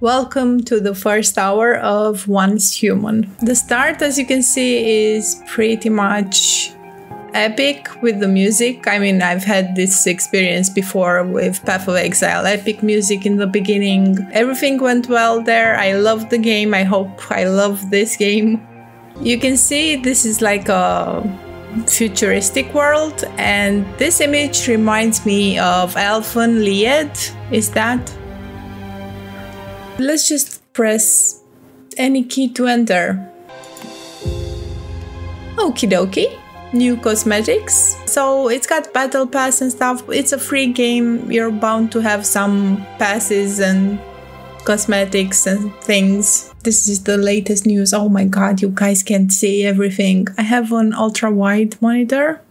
Welcome to the first hour of Once Human. The start, as you can see, is pretty much epic with the music. I mean, I've had this experience before with Path of Exile, epic music in the beginning. Everything went well there. I love the game. I hope I love this game. You can see this is like a futuristic world, and this image reminds me of Elfen Lied. Is that? Let's just press any key to enter. Okie dokie. New cosmetics. So it's got battle pass and stuff. It's a free game. You're bound to have some passes and cosmetics and things. This is the latest news. Oh my god, you guys can't see everything. I have an ultra wide monitor.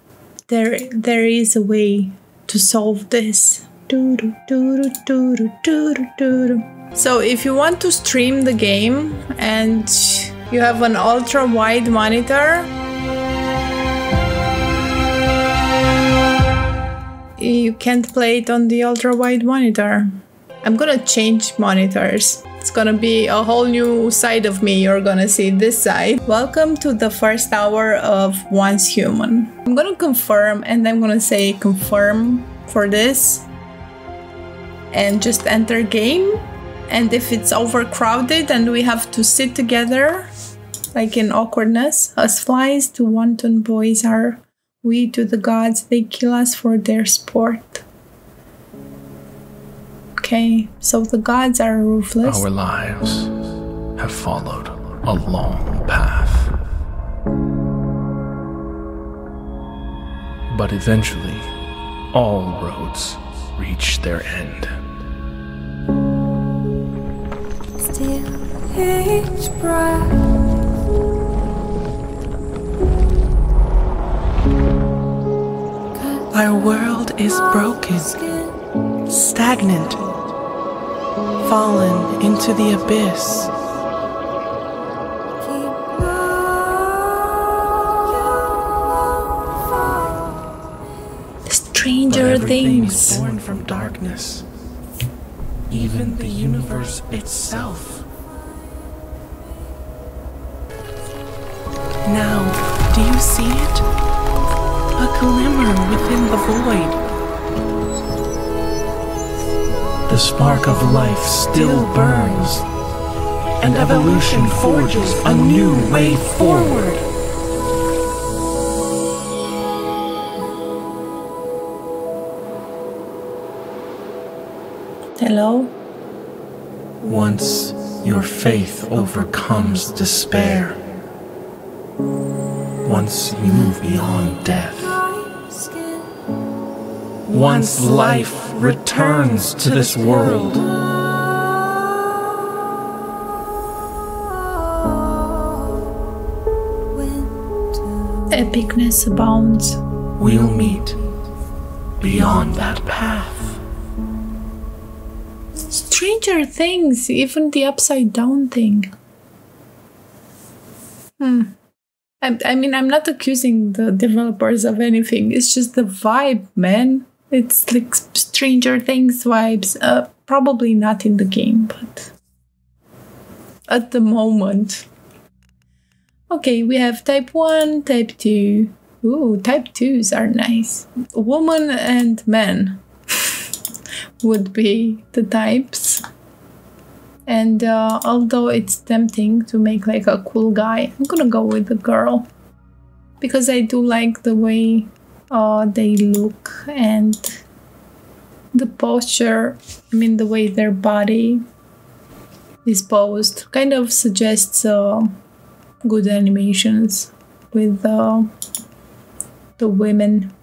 There there is a way to solve this. So if you want to stream the game and you have an ultra wide monitor, you can't play it on the ultra wide monitor. I'm gonna change monitors. It's gonna be a whole new side of me. You're gonna see this side. Welcome to the first hour of Once Human. I'm gonna confirm and I'm gonna say confirm for this and just enter game and if it's overcrowded and we have to sit together, like in awkwardness, us flies to wanton boys are we to the gods, they kill us for their sport. Okay, so the gods are ruthless. Our lives have followed a long path. But eventually, all roads reach their end. Each breath. Our world is broken, stagnant, fallen into the abyss. Stranger things. born from darkness. Even the universe itself. Do you see it? A glimmer within the void. The spark of life still burns, and evolution forges a new way forward. Hello? Once your faith overcomes despair, once you move beyond death, once life returns to this world, Epicness abounds. we'll meet beyond that path. Stranger things, even the upside down thing. Hmm. I, I mean, I'm not accusing the developers of anything. It's just the vibe, man. It's like Stranger Things vibes. Uh, probably not in the game, but at the moment. Okay, we have type 1, type 2. Ooh, type 2s are nice. Woman and man would be the types. And uh, although it's tempting to make like a cool guy, I'm gonna go with the girl because I do like the way uh, they look and the posture. I mean, the way their body is posed kind of suggests uh, good animations with uh, the women.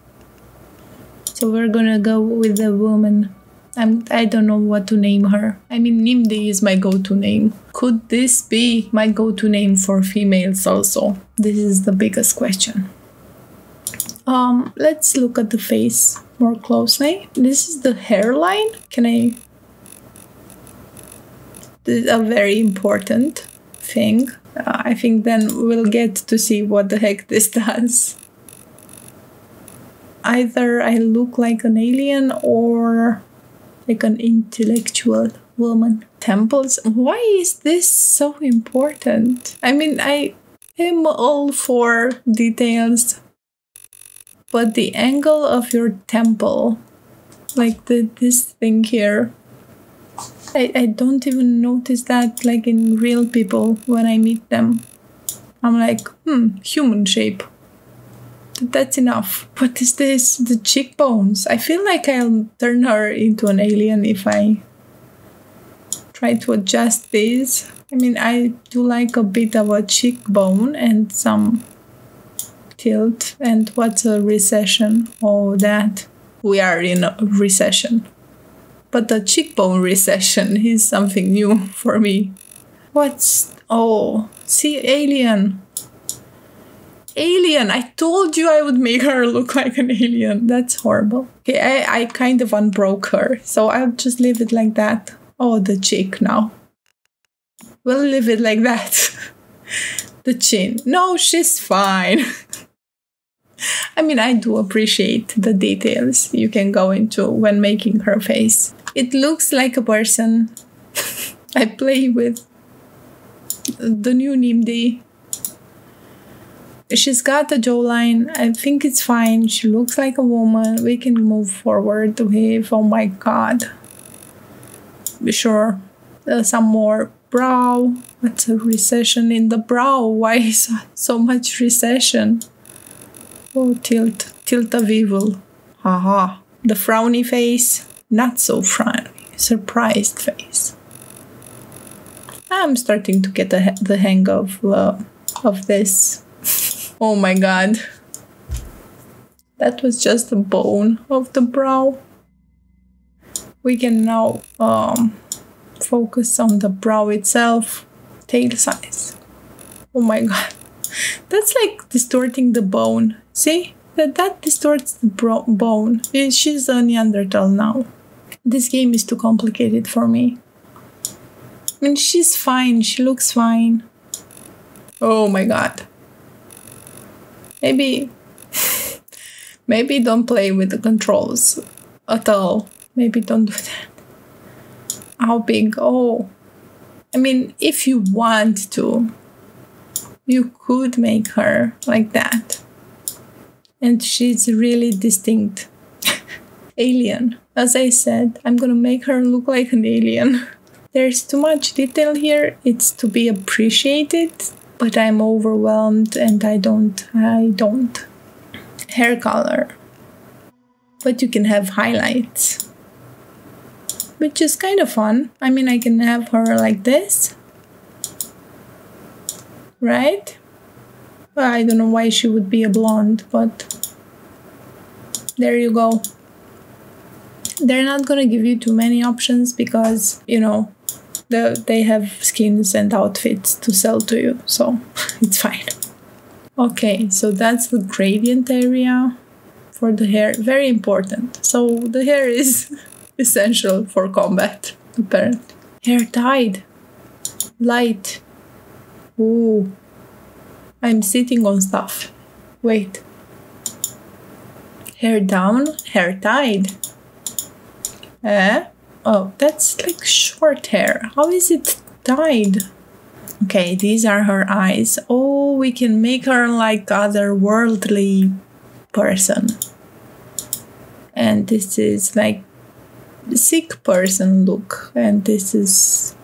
So we're gonna go with the woman. I'm, I don't know what to name her. I mean, Nimdi is my go to name. Could this be my go to name for females also? This is the biggest question. Um, let's look at the face more closely. This is the hairline. Can I? This is a very important thing. Uh, I think then we'll get to see what the heck this does. Either I look like an alien or like an intellectual woman. temples. Why is this so important? I mean, I am all for details, but the angle of your temple, like the this thing here, I, I don't even notice that like in real people when I meet them. I'm like, hmm, human shape. That's enough. What is this? The cheekbones. I feel like I'll turn her into an alien if I try to adjust this. I mean, I do like a bit of a cheekbone and some tilt. And what's a recession? Oh, that. We are in a recession. But the cheekbone recession is something new for me. What's. Oh, see, alien. Alien! I told you I would make her look like an alien. That's horrible. Okay, I, I kind of unbroke her, so I'll just leave it like that. Oh, the cheek now. We'll leave it like that. the chin. No, she's fine. I mean, I do appreciate the details you can go into when making her face. It looks like a person I play with. The new Nimdi. She's got a jawline. I think it's fine. She looks like a woman. We can move forward with. Oh my god. Be sure. Uh, some more brow. What's a recession in the brow? Why is so much recession? Oh, tilt, tilt of evil. Haha. The frowny face, not so frowny, surprised face. I'm starting to get the, the hang of uh, of this. oh my god. That was just the bone of the brow. We can now um, focus on the brow itself, tail size. Oh my god. That's like distorting the bone. See? That, that distorts the bone. She's a Neanderthal now. This game is too complicated for me. I mean, she's fine. She looks fine. Oh my god. Maybe. maybe don't play with the controls at all. Maybe don't do that. How big? Oh. I mean, if you want to, you could make her like that. And she's really distinct. alien. As I said, I'm gonna make her look like an alien. There's too much detail here, it's to be appreciated, but I'm overwhelmed and I don't, I don't. Hair color. But you can have highlights. Which is kind of fun. I mean, I can have her like this right? I don't know why she would be a blonde, but there you go. They're not gonna give you too many options because you know the, they have skins and outfits to sell to you, so it's fine. Okay, so that's the gradient area for the hair. Very important. So the hair is essential for combat, apparently. Hair tied, light, Ooh. I'm sitting on stuff. Wait. Hair down, hair tied. Eh? Oh, that's like short hair. How is it tied? Okay, these are her eyes. Oh, we can make her like otherworldly person. And this is like sick person look. And this is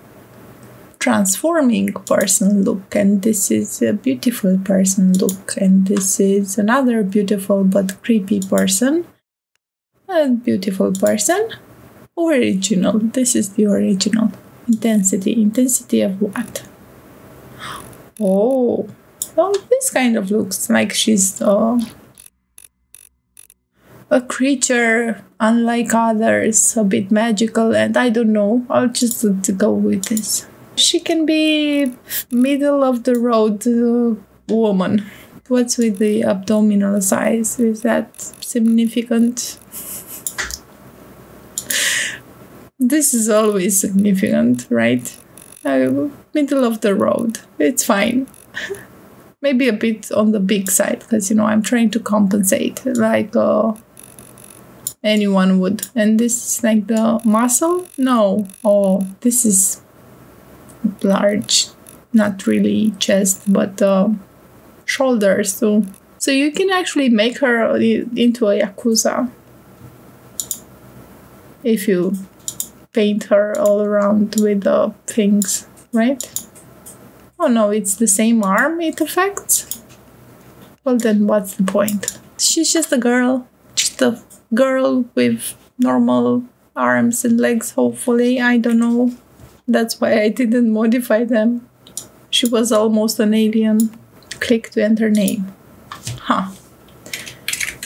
transforming person look and this is a beautiful person look and this is another beautiful but creepy person a beautiful person original. This is the original. Intensity. Intensity of what? Oh. Well this kind of looks like she's uh, a creature unlike others a bit magical and i don't know. I'll just go with this. She can be middle of the road uh, woman. What's with the abdominal size? Is that significant? This is always significant, right? Uh, middle of the road. It's fine. Maybe a bit on the big side because you know I'm trying to compensate like uh, anyone would. And this is like the muscle. No, oh, this is large, not really chest, but uh, shoulders too. So you can actually make her into a yakuza if you paint her all around with the things, right? Oh no, it's the same arm it affects? Well then what's the point? She's just a girl. Just a girl with normal arms and legs, hopefully. I don't know. That's why I didn't modify them. She was almost an alien. Click to enter name. Huh.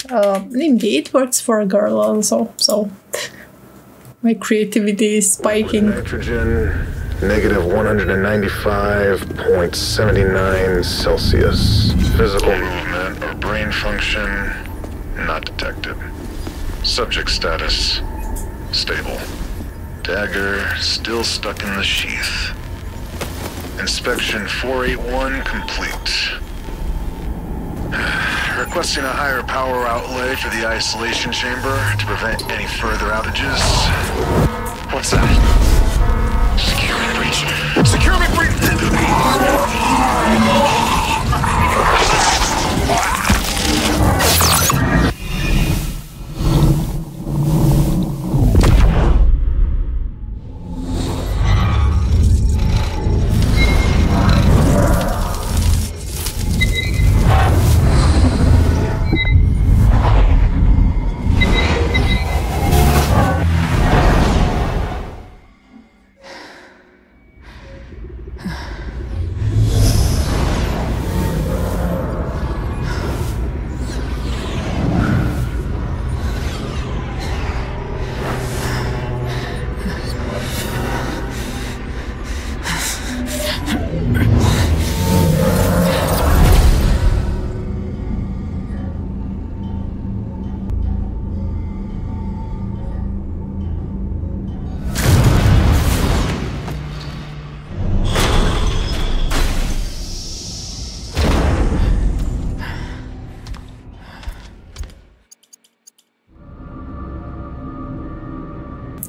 Uh, indeed, works for a girl also, so my creativity is spiking. Nitrogen, negative 195.79 Celsius. Physical movement or brain function, not detected. Subject status, stable. Dagger still stuck in the sheath. Inspection 481 complete. Requesting a higher power outlay for the isolation chamber to prevent any further outages. What's that? Security breach. Security breach!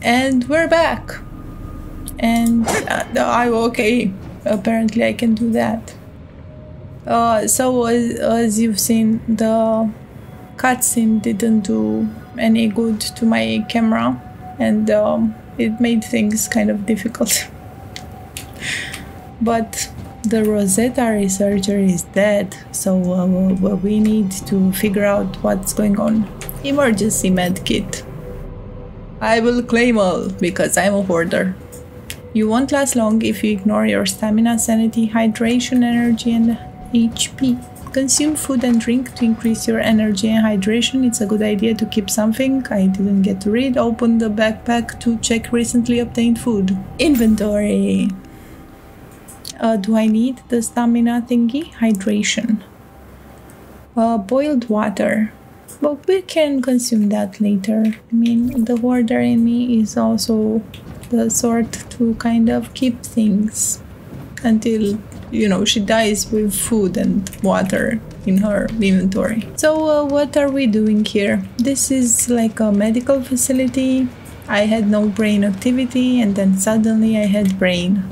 And we're back. And uh, I okay. Apparently, I can do that. Uh, so as, as you've seen, the cutscene didn't do any good to my camera, and um, it made things kind of difficult. but the Rosetta researcher is dead, so uh, we need to figure out what's going on. Emergency med kit. I will claim all because I'm a hoarder. You won't last long if you ignore your stamina, sanity, hydration, energy, and HP. Consume food and drink to increase your energy and hydration. It's a good idea to keep something. I didn't get to read. Open the backpack to check recently obtained food. Inventory. Uh, do I need the stamina thingy? Hydration. Uh, boiled water. But we can consume that later. I mean, the hoarder in me is also the sort to kind of keep things until, you know, she dies with food and water in her inventory. So, uh, what are we doing here? This is like a medical facility. I had no brain activity, and then suddenly I had brain.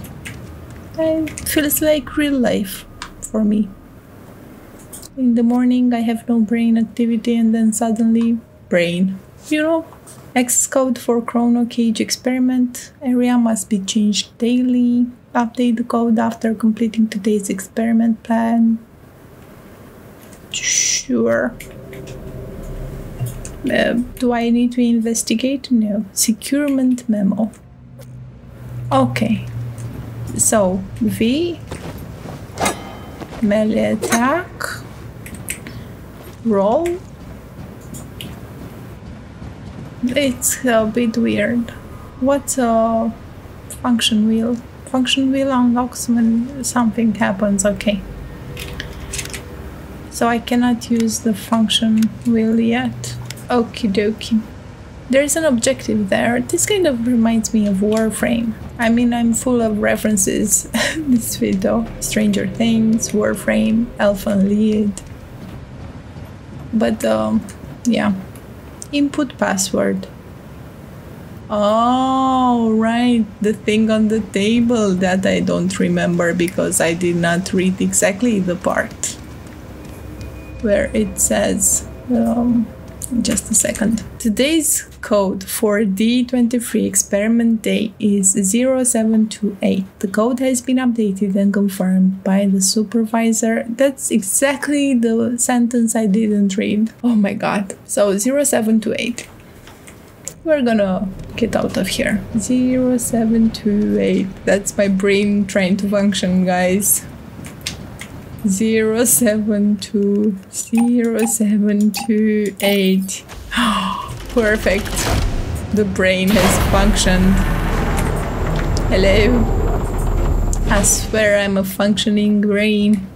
It feels like real life for me in the morning I have no brain activity and then suddenly brain. You know, X code for chrono cage experiment area must be changed daily. Update the code after completing today's experiment plan. Sure. Uh, do I need to investigate? No. Securement memo. Okay. So, V. Melee attack roll? It's a bit weird. What's a function wheel? Function wheel unlocks when something happens, okay. So I cannot use the function wheel yet. Okie dokie. There's an objective there. This kind of reminds me of Warframe. I mean, I'm full of references this video. Stranger Things, Warframe, Elfen Lied, but um, yeah input password Oh, right. The thing on the table that I don't remember because I did not read exactly the part where it says. Um, just a second. Today's code for D23 experiment day is 0728. The code has been updated and confirmed by the supervisor. That's exactly the sentence I didn't read. Oh my god. So 0728. We're gonna get out of here. 0728. That's my brain trying to function, guys. 072078. Perfect. The brain has functioned. Hello. I swear I'm a functioning brain.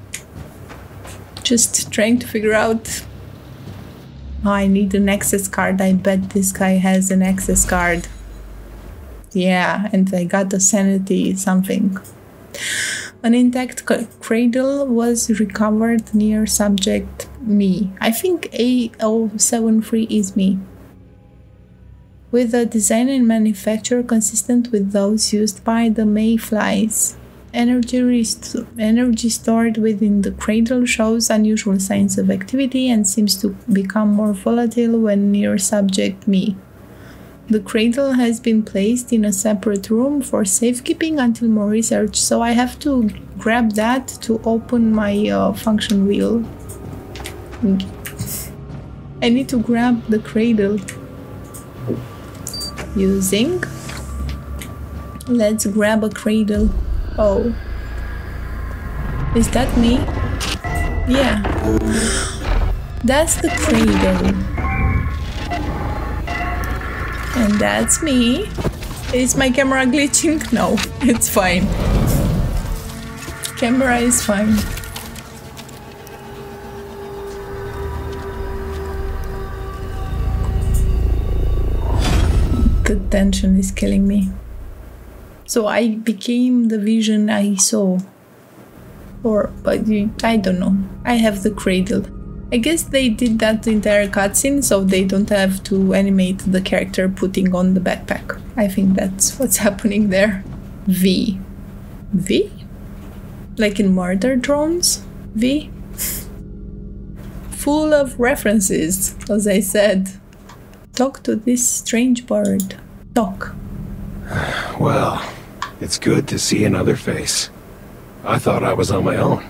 Just trying to figure out. Oh, I need an access card. I bet this guy has an access card. Yeah, and I got a sanity something. An intact cradle was recovered near subject me. I think A073 is me. With a design and manufacture consistent with those used by the mayflies. Energy, energy stored within the cradle shows unusual signs of activity and seems to become more volatile when near subject me. The cradle has been placed in a separate room for safekeeping until more research, so I have to grab that to open my uh, function wheel. I need to grab the cradle. Using. Let's grab a cradle. Oh. Is that me? Yeah. That's the cradle. And that's me. Is my camera glitching? No, it's fine. Camera is fine. The tension is killing me. So I became the vision I saw. Or, but I don't know. I have the cradle. I guess they did that entire cutscene so they don't have to animate the character putting on the backpack. I think that's what's happening there. V. V? Like in Murder Drones? V? Full of references, as I said. Talk to this strange bird. Talk. Well, it's good to see another face. I thought I was on my own.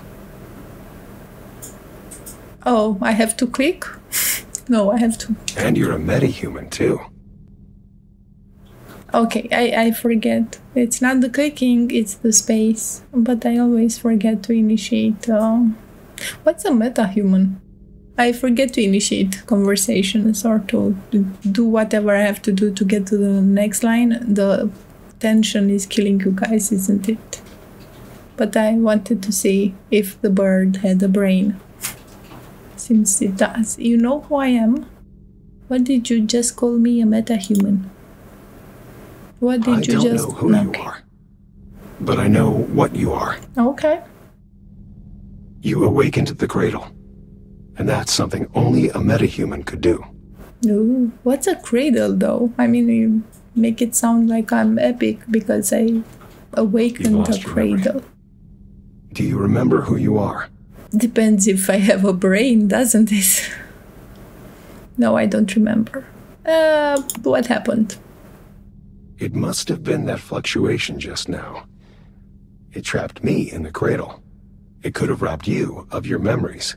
Oh, I have to click? no, I have to. And you're a metahuman, too. Okay, I, I forget. It's not the clicking, it's the space. But I always forget to initiate. Uh, what's a metahuman? I forget to initiate conversations or to do whatever I have to do to get to the next line. The tension is killing you guys, isn't it? But I wanted to see if the bird had a brain. Since it does. You know who I am? What did you just call me a metahuman? What did I you don't just know who you are. But I know what you are. Okay. You awakened the cradle. And that's something only a metahuman could do. No, what's a cradle though? I mean, you make it sound like I'm epic because I awakened a your memory. cradle. Do you remember who you are? Depends if I have a brain, doesn't it? no, I don't remember. Uh, what happened? It must have been that fluctuation just now. It trapped me in the cradle. It could have robbed you of your memories.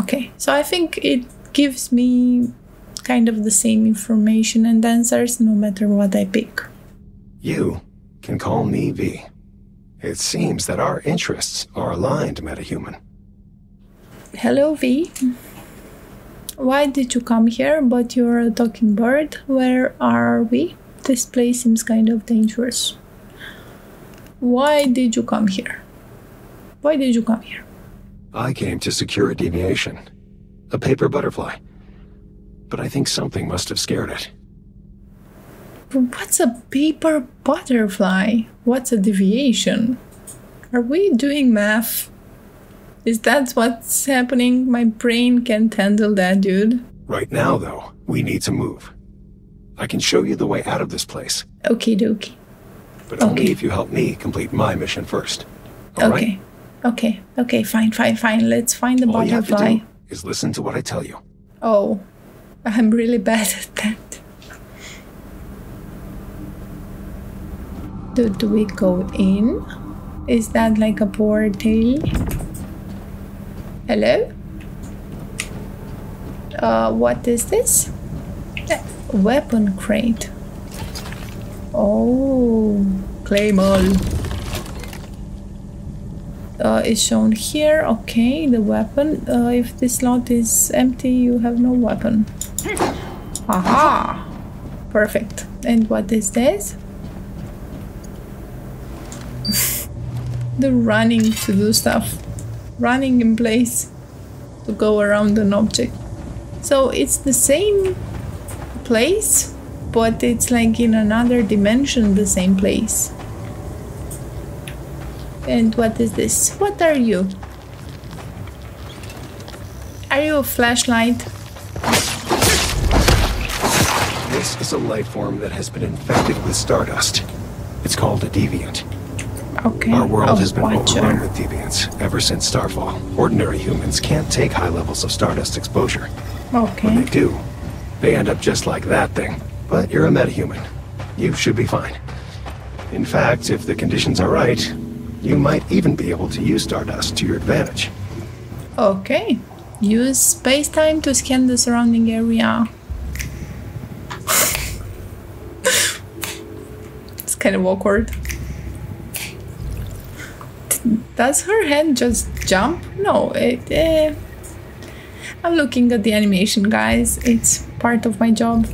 Okay, so I think it gives me kind of the same information and answers no matter what I pick. You can call me V. It seems that our interests are aligned, metahuman. Hello, V. Why did you come here? But you're a talking bird. Where are we? This place seems kind of dangerous. Why did you come here? Why did you come here? I came to secure a deviation. A paper butterfly. But I think something must have scared it. What's a paper butterfly? What's a deviation? Are we doing math? Is that what's happening? My brain can't handle that, dude. Right now, though, we need to move. I can show you the way out of this place, Okay, dokie. but only Okay. if you help me complete my mission first. All right? Okay. Okay. Okay. Fine. Fine. Fine. Let's find the All you have to do is listen to what I tell you. Oh, I'm really bad at that. Do, do we go in? Is that like a portal? Hello? Uh, what is this? Uh, Weapon crate. Oh, claymore. Uh, is shown here. Okay, the weapon. Uh, if this slot is empty, you have no weapon. Aha! Perfect. And what is this? the running to do stuff. Running in place to go around an object. So it's the same place, but it's like in another dimension, the same place. And what is this? What are you? Are you a flashlight? This is a life form that has been infected with stardust. It's called a deviant. Okay. Our world has been overrun with deviants ever since Starfall. Ordinary humans can't take high levels of stardust exposure. When Okay. they do, they end up just like that thing. But you're a metahuman. You should be fine. In fact, if the conditions are right, you might even be able to use stardust to your advantage. Okay. Use space-time to scan the surrounding area. it's kind of awkward. Does her hand just jump? No, it. Eh. I'm looking at the animation, guys. It's part of my job.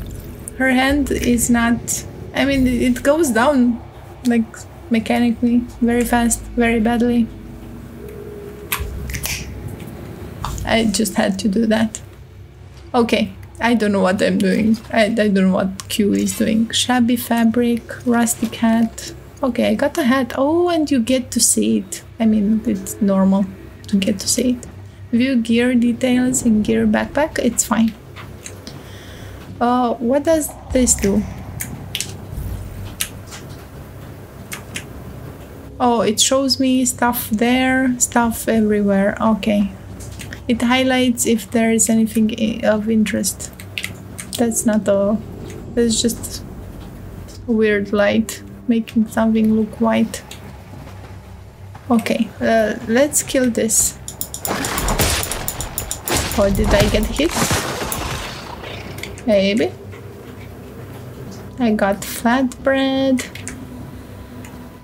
Her hand is not. I mean, it goes down like mechanically, very fast, very badly. I just had to do that. Okay, I don't know what I'm doing. I, I don't know what Q is doing. Shabby fabric, rusty hat. Okay, I got a hat. Oh, and you get to see it. I mean, it's normal to get to see it. View gear details in gear backpack. It's fine. Uh, what does this do? Oh, it shows me stuff there, stuff everywhere. Okay. It highlights if there is anything of interest. That's not a. That's just a weird light making something look white. Okay, uh, let's kill this. Or did I get hit? Maybe. I got flatbread.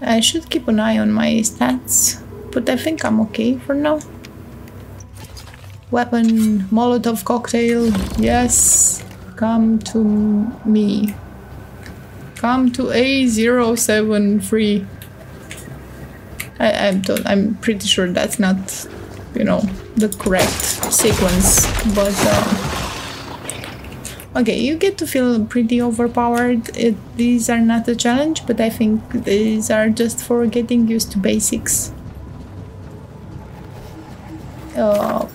I should keep an eye on my stats, but I think I'm okay for now. Weapon, Molotov cocktail, yes. Come to me. Come to A073. I, I'm, to- I'm pretty sure that's not, you know, the correct sequence, but. Uh, Okay, you get to feel pretty overpowered. It, these are not a challenge, but I think these are just for getting used to basics. Uh,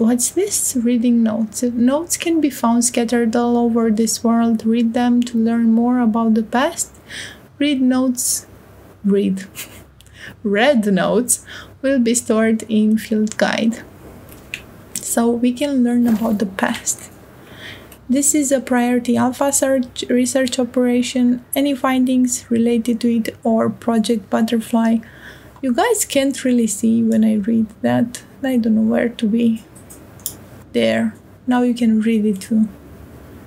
what's this? Reading notes. Notes can be found scattered all over this world. Read them to learn more about the past. Read notes. Read. Read notes will be stored in field guide. So we can learn about the past. This is a priority alpha search research operation. Any findings related to it or Project Butterfly, you guys can't really see when I read that. I don't know where to be. There. Now you can read it too.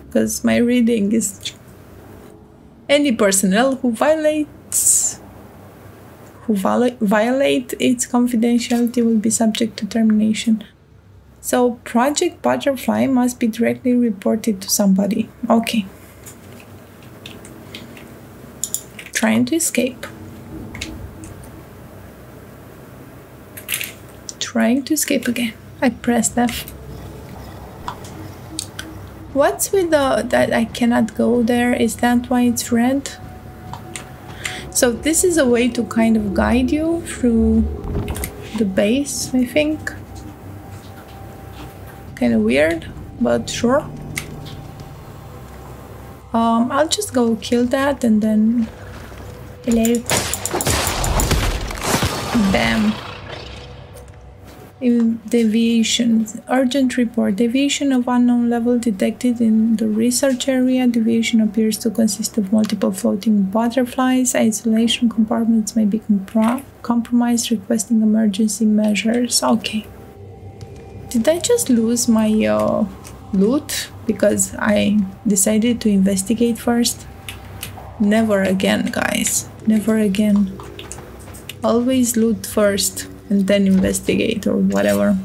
Because my reading is any personnel who violates who viola- violate its confidentiality will be subject to termination. So Project Butterfly must be directly reported to somebody. Okay. Trying to escape. Trying to escape again. I pressed F. What's with the that I cannot go there? Is that why it's red? So this is a way to kind of guide you through the base, I think kind of weird, but sure. Um, I'll just go kill that and then. Hello. Bam. In deviations. Urgent report. Deviation of unknown level detected in the research area. Deviation appears to consist of multiple floating butterflies. Isolation compartments may be compro- compromised, requesting emergency measures. Okay. Did I just lose my uh, loot because I decided to investigate first? Never again, guys. Never again. Always loot first and then investigate or whatever.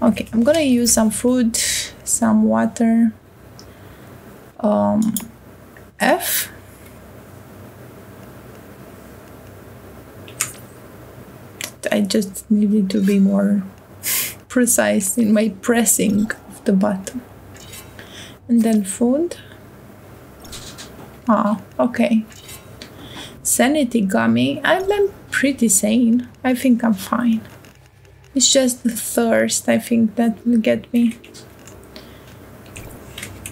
Okay, I'm gonna use some food, some water. Um, F. I just needed to be more precise in my pressing of the button. And then food. Ah, okay. Sanity gummy. I'm, pretty sane. I think I'm fine. It's just the thirst, I think, that will get me.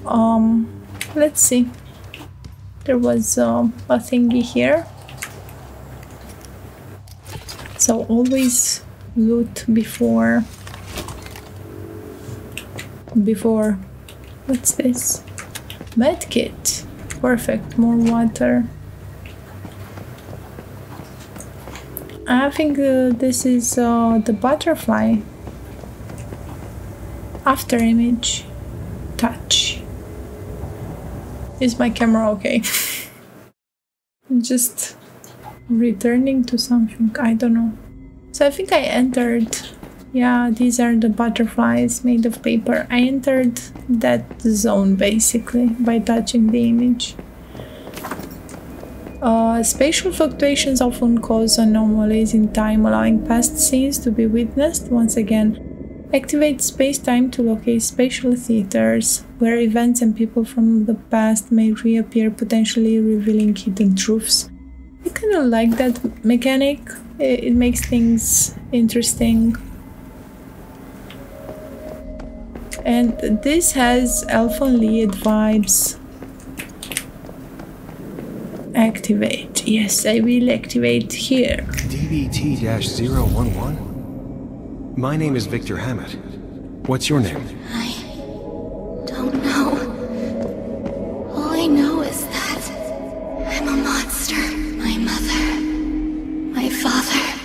Um, let's see. There was um, a thingy here. So always loot before. Before. What's this? Medkit. Perfect. More water. I think uh, this is uh, the butterfly. After image. Touch. Is my camera okay? Just returning to something. I don't know. So I think I entered. Yeah, these are the butterflies made of paper. I entered that zone basically by touching the image. Uh, spatial fluctuations often cause anomalies in time, allowing past scenes to be witnessed once again. Activate space-time to locate spatial theaters, where events and people from the past may reappear, potentially revealing hidden truths. I kind of like that mechanic. It, it makes things interesting. And this has Elfen Lied vibes activate. Yes, I will activate here. DBT 011? My name is Victor Hammett. What's your name? I don't know. All I know is that I'm a monster. My mother, my father,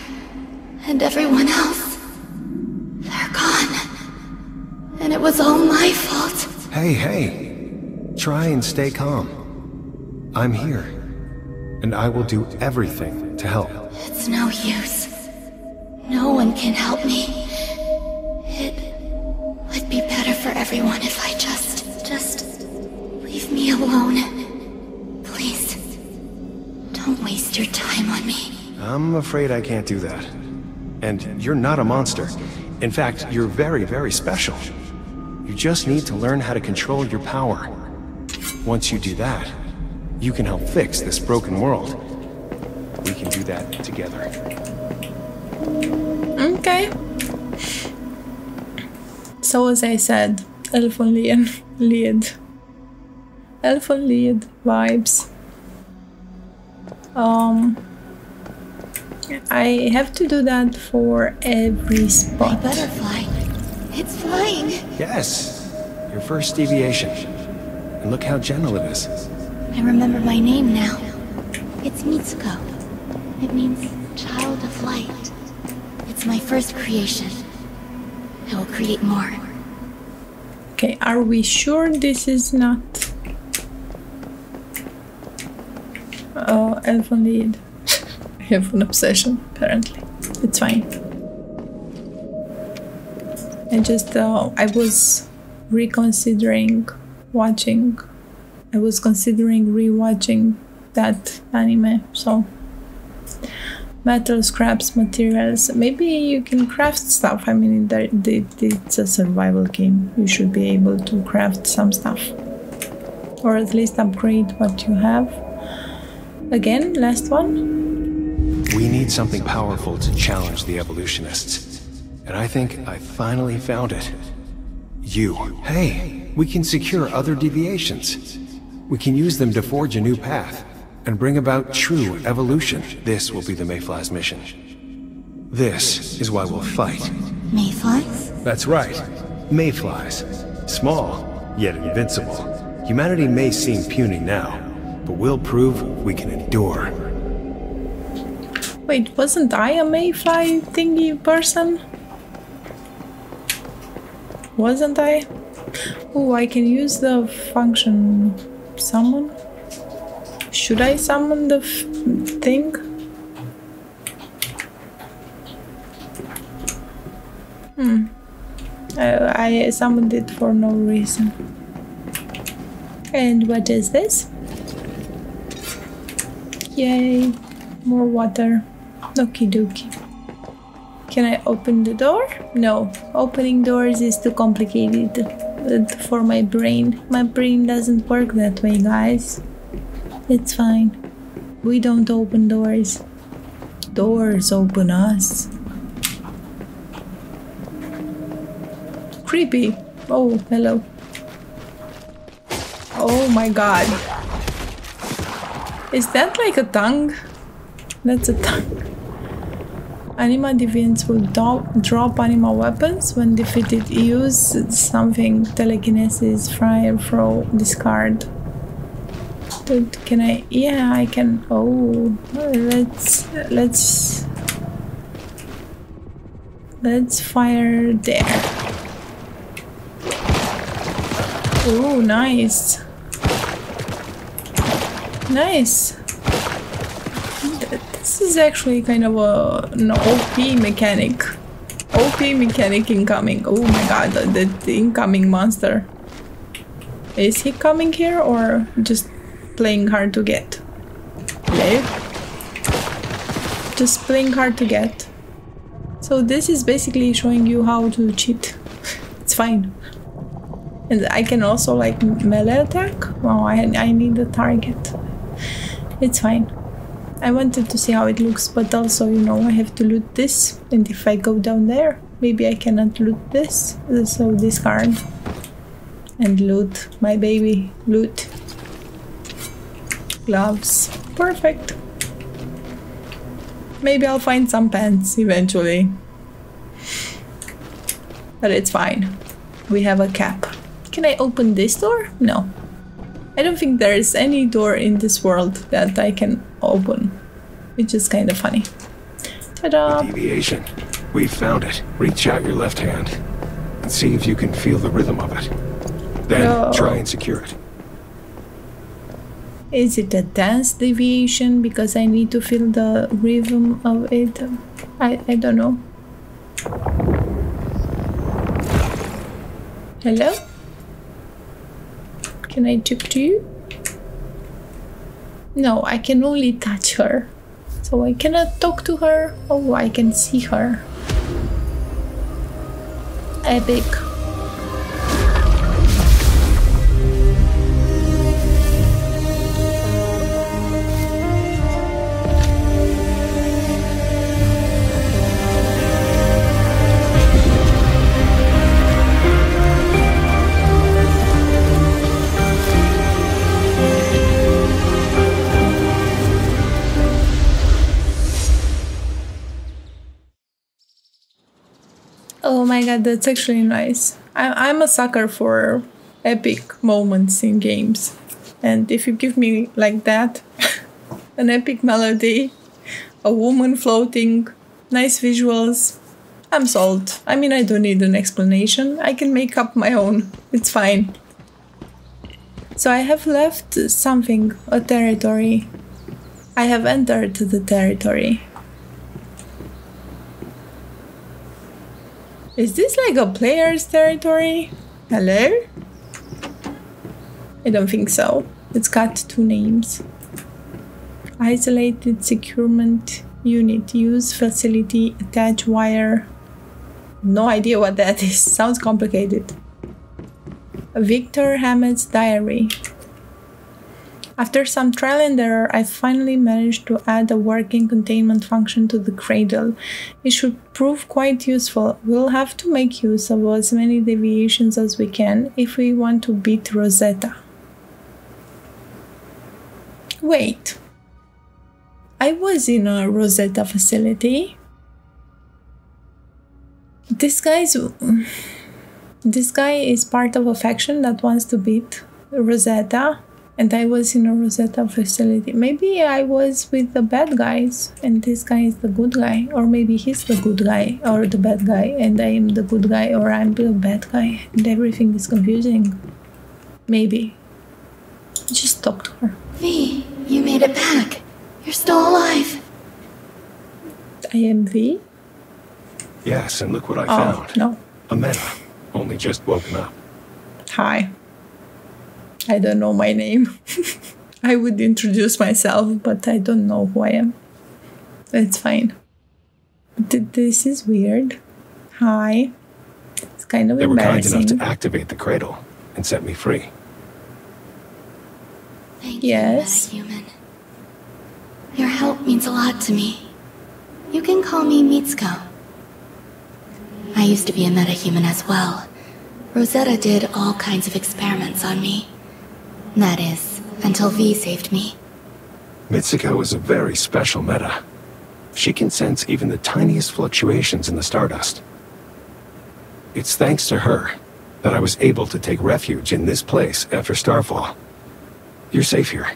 and everyone else. They're gone. And it was all my fault. Hey, hey. Try and stay calm. I'm here. And I will do everything to help. It's no use. No one can help me. It would be better for everyone if I just, just leave me alone. Please, don't waste your time on me. I'm afraid I can't do that. And you're not a monster. In fact, you're very, very special. You just need to learn how to control your power. Once you do that, you can help fix this broken world. We can do that together. Okay. So as I said, Elfen Lied, Lied. Elfen Lied vibes. Um, I have to do that for every My spot. butterfly. It's flying. Yes, your first deviation. And look how gentle it is. I remember my name now. It's Mitsuko. It means child of light. It's my first creation. I will create more. Okay, are we sure this is not Oh, uh, Elfen Lied? I have an obsession, apparently. It's fine. I just, uh, I was reconsidering watching, I was considering rewatching that anime, so. Metal scraps, materials. Maybe you can craft stuff. I mean, it's a survival game. You should be able to craft some stuff. Or at least upgrade what you have. Again, last one. We need something powerful to challenge the evolutionists. And I think I finally found it. You. Hey, we can secure other deviations. We can use them to forge a new path and bring about true evolution. This will be the Mayfly's mission. This is why we'll fight. Mayflies? That's right. Mayflies. Small, yet invincible. Humanity may seem puny now, but we'll prove we can endure. Wait, wasn't I a mayfly thingy person? Wasn't I? Oh, I can use the function summon. Should I summon the thing? Hmm. I, I summoned it for no reason. And what is this? Yay, more water. Okie dokie. Can I open the door? No, opening doors is too complicated uh, for my brain. My brain doesn't work that way, guys. It's fine. We don't open doors. Doors open us. Creepy. Oh, hello. Oh my god. Is that like a tongue? That's a tongue. Anima deviants will do- drop anima weapons when defeated. Use something telekinesis, fire, throw, discard. Dude, can I? Yeah, I can. Oh, let's let's let's fire there. Oh, nice. Nice. Is actually kind of a an OP mechanic. OP mechanic incoming. Oh my god, the, the, the incoming monster. Is he coming here or just playing hard to get? Just playing hard to get. So this is basically showing you how to cheat. it's fine. And I can also like melee attack. Wow, I, I need a target. It's fine. I wanted to see how it looks, but also, you know, I have to loot this. And if I go down there, maybe I cannot loot this. So discard. And loot my baby. Loot. Gloves. Perfect. Maybe I'll find some pants eventually. But it's fine. We have a cap. Can I open this door? No. I don't think there is any door in this world that I can open. Which is kind of funny. Ta-da! Deviation. We found it. Reach out your left hand and see if you can feel the rhythm of it. Then try and secure it. Is it a dance deviation because I need to feel the rhythm of it? I, I don't know. Hello? Can I talk to you? No, I can only touch her. So I cannot talk to her. Oh, I can see her. Epic. My god, that's actually nice. I, I'm a sucker for epic moments in games. And if you give me like that, an epic melody, a woman floating, nice visuals, I'm sold. I mean, I don't need an explanation. I can make up my own. It's fine. So I have left something, a territory. I have entered the territory. Is this like a player's territory? Hello? I don't think so. It's got two names. Isolated securement unit. Use facility. Attach wire. No idea what that is. Sounds complicated. Victor Hammett's diary. After some trial and error, I finally managed to add a working containment function to the cradle. It should prove quite useful. We'll have to make use of as many deviations as we can if we want to beat Rosetta. Wait. I was in a Rosetta facility. This guy's. This guy is part of a faction that wants to beat Rosetta, and I was in a Rosetta facility. Maybe I was with the bad guys, and this guy is the good guy, or maybe he's the good guy or the bad guy, and I am the good guy or I'm the bad guy, and everything is confusing. Maybe. Just talk to her. V, you made it back. You're still alive. I am V. Yes, and look what I Oh found. no. A meta. Only just woken up. Hi. I don't know my name. I would introduce myself, but I don't know who I am. It's fine. Th- This is weird. Hi. It's kind of They were kind enough to activate the cradle and set me free. Thank Yes. you, Metahuman. Your help means a lot to me. You can call me Mitsuko. I used to be a metahuman as well. Rosetta did all kinds of experiments on me. That is, until V saved me. Mitsuko is a very special meta. She can sense even the tiniest fluctuations in the stardust. It's thanks to her that I was able to take refuge in this place after Starfall. You're safe here.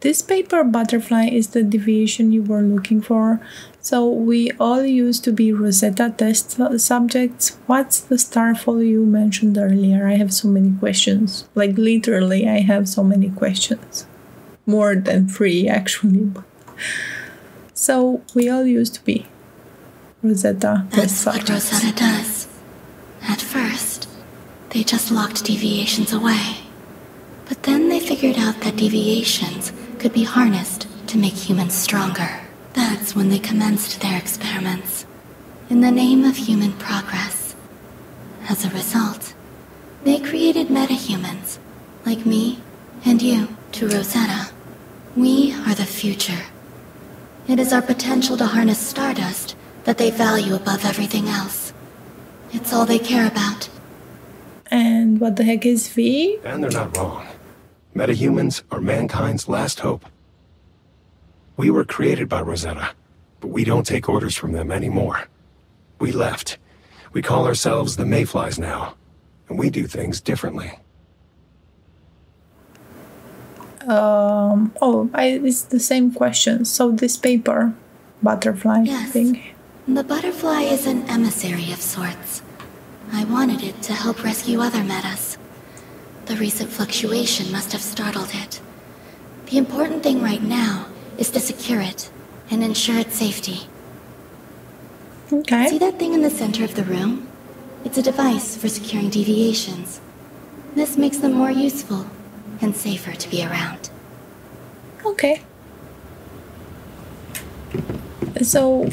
This paper butterfly is the deviation you were looking for. So we all used to be Rosetta test subjects. What's the starfall you mentioned earlier? I have so many questions. Like literally, I have so many questions. More than three, actually. So we all used to be Rosetta test That's what subjects. Rosetta does. At first, they just locked deviations away. But then they figured out that deviations could be harnessed to make humans stronger. That's when they commenced their experiments. In the name of human progress. As a result, they created metahumans, like me and you, to Rosetta. We are the future. It is our potential to harness stardust that they value above everything else. It's all they care about. And what the heck is V? And they're not wrong. Metahumans are mankind's last hope. We were created by Rosetta, but we don't take orders from them anymore. We left. We call ourselves the Mayflies now, and we do things differently. Um, oh, I, it's the same question. So this paper butterfly Yes. thing. The butterfly is an emissary of sorts. I wanted it to help rescue other metas. The recent fluctuation must have startled it. The important thing right now is to secure it and ensure its safety. Okay. See that thing in the center of the room? It's a device for securing deviations. This makes them more useful and safer to be around. Okay. So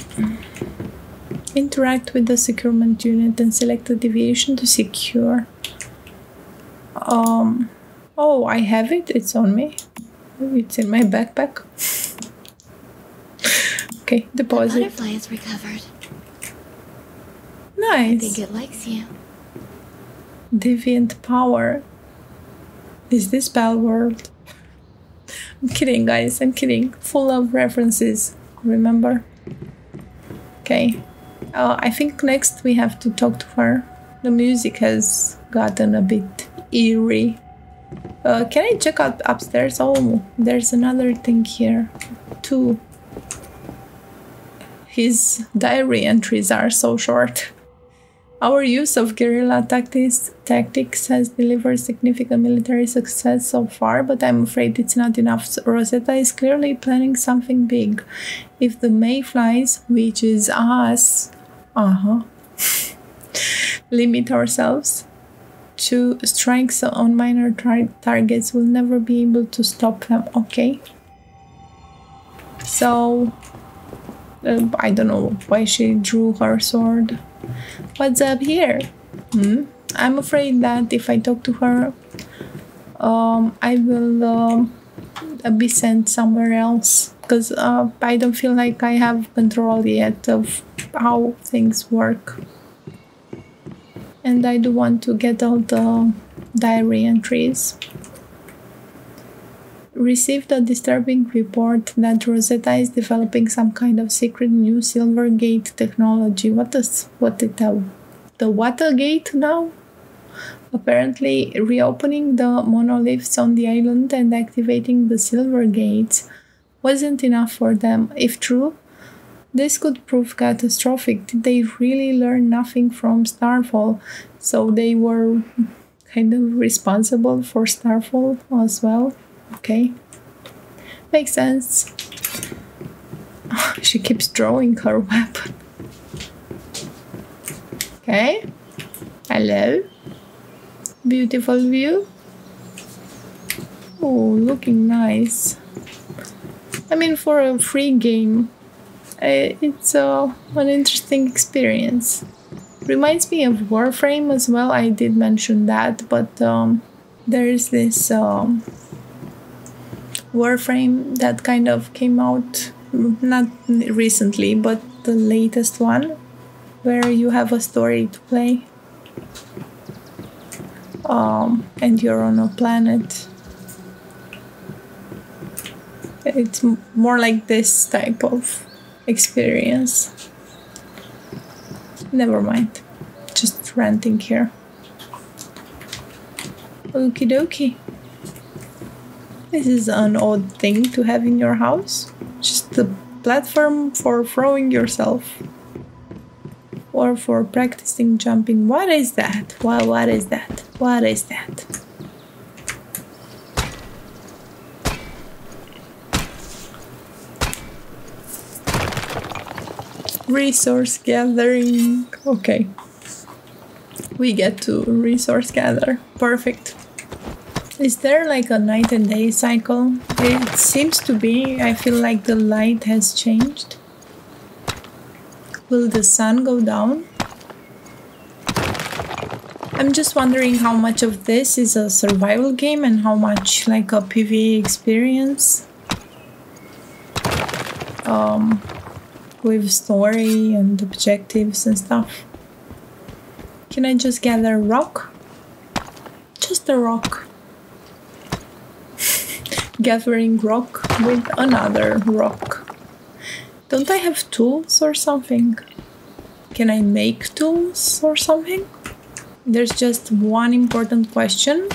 interact with the securement unit and select the deviation to secure. Um oh I have it, it's on me. It's in my backpack. okay, deposit. Butterfly is recovered. Nice. I think it likes you. Deviant power. Is this Palworld? I'm kidding, guys. I'm kidding. Full of references. Remember? Okay. Uh, I think next we have to talk to her. The music has gotten a bit eerie. Uh, can I check out upstairs? Oh, there's another thing here. Two. His diary entries are so short. Our use of guerrilla tactics, tactics has delivered significant military success so far, but I'm afraid it's not enough. Rosetta is clearly planning something big. If the Mayflies, which is us, uh huh, limit ourselves to strikes on minor tar- targets, we'll never be able to stop them. Okay. So, uh, I don't know why she drew her sword. What's up here? Hmm? I'm afraid that if I talk to her, um, I will um, be sent somewhere else because uh, I don't feel like I have control yet of how things work. And I do want to get all the diary entries. Received a disturbing report that Rosetta is developing some kind of secret new Silvergate technology. What does what it have? The Watergate now? Apparently, reopening the monoliths on the island and activating the silver gates wasn't enough for them. If true, this could prove catastrophic. Did they really learn nothing from Starfall? So they were kind of responsible for Starfall as well? Okay. Makes sense. She keeps drawing her weapon. Okay. Hello. Beautiful view. Oh, looking nice. I mean, for a free game, it's uh, an interesting experience. Reminds me of Warframe as well. I did mention that, but um, there is this um, Warframe that kind of came out not recently, but the latest one, where you have a story to play, um, and you're on a planet it's more like this type of experience. Never mind. Just ranting here. Okie dokie. This is an odd thing to have in your house. Just a platform for throwing yourself. Or for practicing jumping. What is that? Well, what is that? What is that? Resource gathering. Okay. We get to resource gather. Perfect. Is there like a night and day cycle? It seems to be. I feel like the light has changed. Will the sun go down? I'm just wondering how much of this is a survival game and how much like a PvE experience. Um, with story and objectives and stuff. Can I just gather rock? Just a rock. Gathering rock with another rock. Don't I have tools or something? Can I make tools or something? There's just one important question.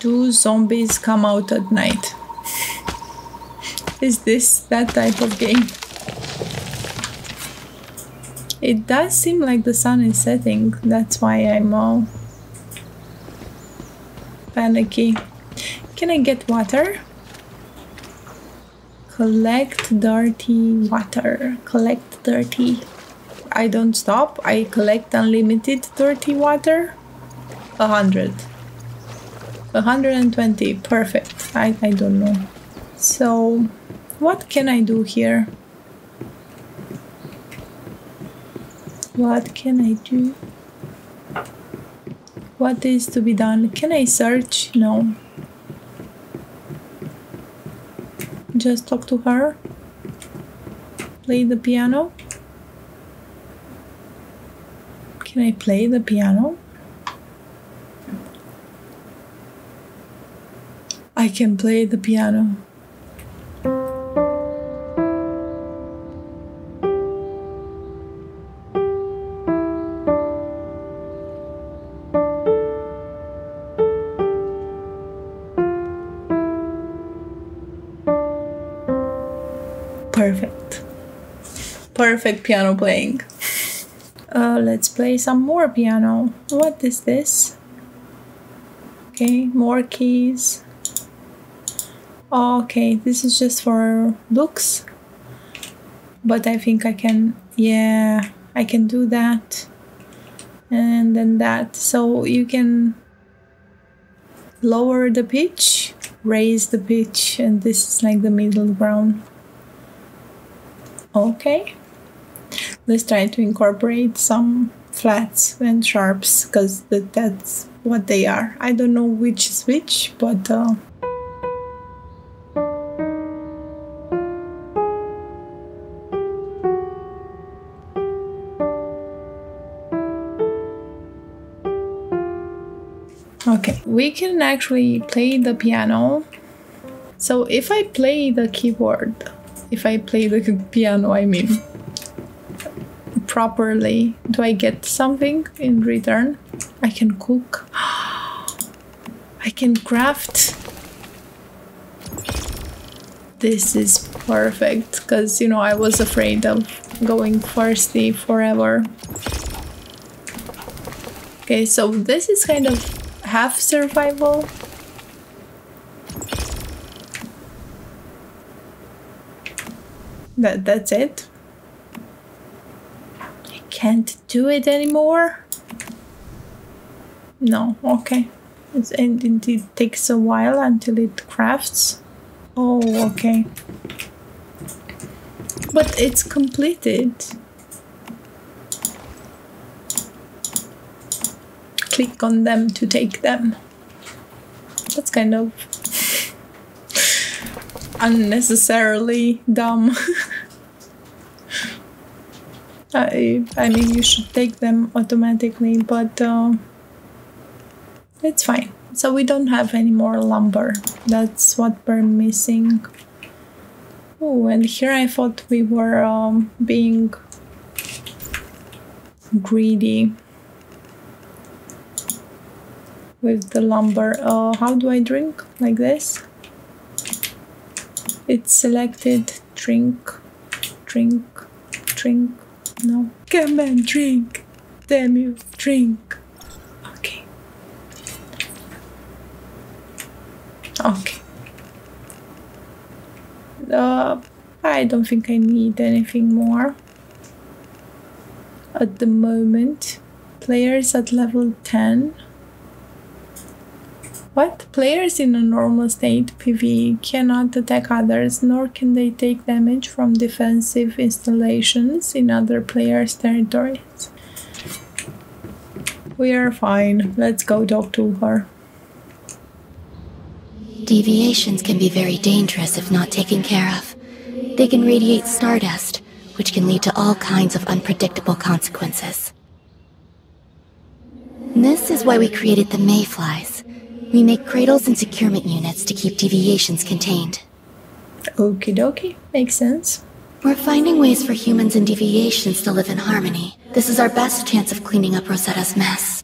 Do zombies come out at night? Is this that type of game? It does seem like the sun is setting. That's why I'm all panicky. Can I get water? Collect dirty water. Collect dirty. I don't stop. I collect unlimited dirty water. A hundred. A hundred and twenty. Perfect. I, I don't know. So what can I do here? What can I do? What is to be done? Can I search? No. Just talk to her. Play the piano. Can I play the piano? I can play the piano. Perfect. Perfect piano playing. Uh, let's play some more piano. What is this? Okay, more keys. Okay, this is just for looks. But I think I can, yeah, I can do that. And then that. So you can lower the pitch, raise the pitch, and this is like the middle ground. Okay. Let's try to incorporate some flats and sharps because that, that's what they are. I don't know which is which, but uh, Okay, we can actually play the piano. So if I play the keyboard, if I play the piano, I mean, properly, do I get something in return? I can cook. I can craft. This is perfect because you know I was afraid of going thirsty forever. Okay, so this is kind of half survival. That that's it. I can't do it anymore. No, okay. It's, and it takes a while until it crafts. Oh, okay. But it's completed. Click on them to take them. That's kind of unnecessarily dumb. I, I mean, you should take them automatically, but uh, it's fine. So we don't have any more lumber. That's what we're missing. Oh, and here I thought we were um, being greedy with the lumber. Uh, how do I drink? Like this? It's selected. Drink, drink, drink. No. Come on, drink. Damn you, drink. Okay. Okay. Uh, I don't think I need anything more at the moment. Players at level 10. What? Players in a normal state PvE cannot attack others, nor can they take damage from defensive installations in other players' territories. We are fine. Let's go talk to her. Deviations can be very dangerous if not taken care of. They can radiate stardust, which can lead to all kinds of unpredictable consequences. This is why we created the Mayflies. We make cradles and securement units to keep deviations contained. Okie dokie. Makes sense. We're finding ways for humans and deviations to live in harmony. This is our best chance of cleaning up Rosetta's mess.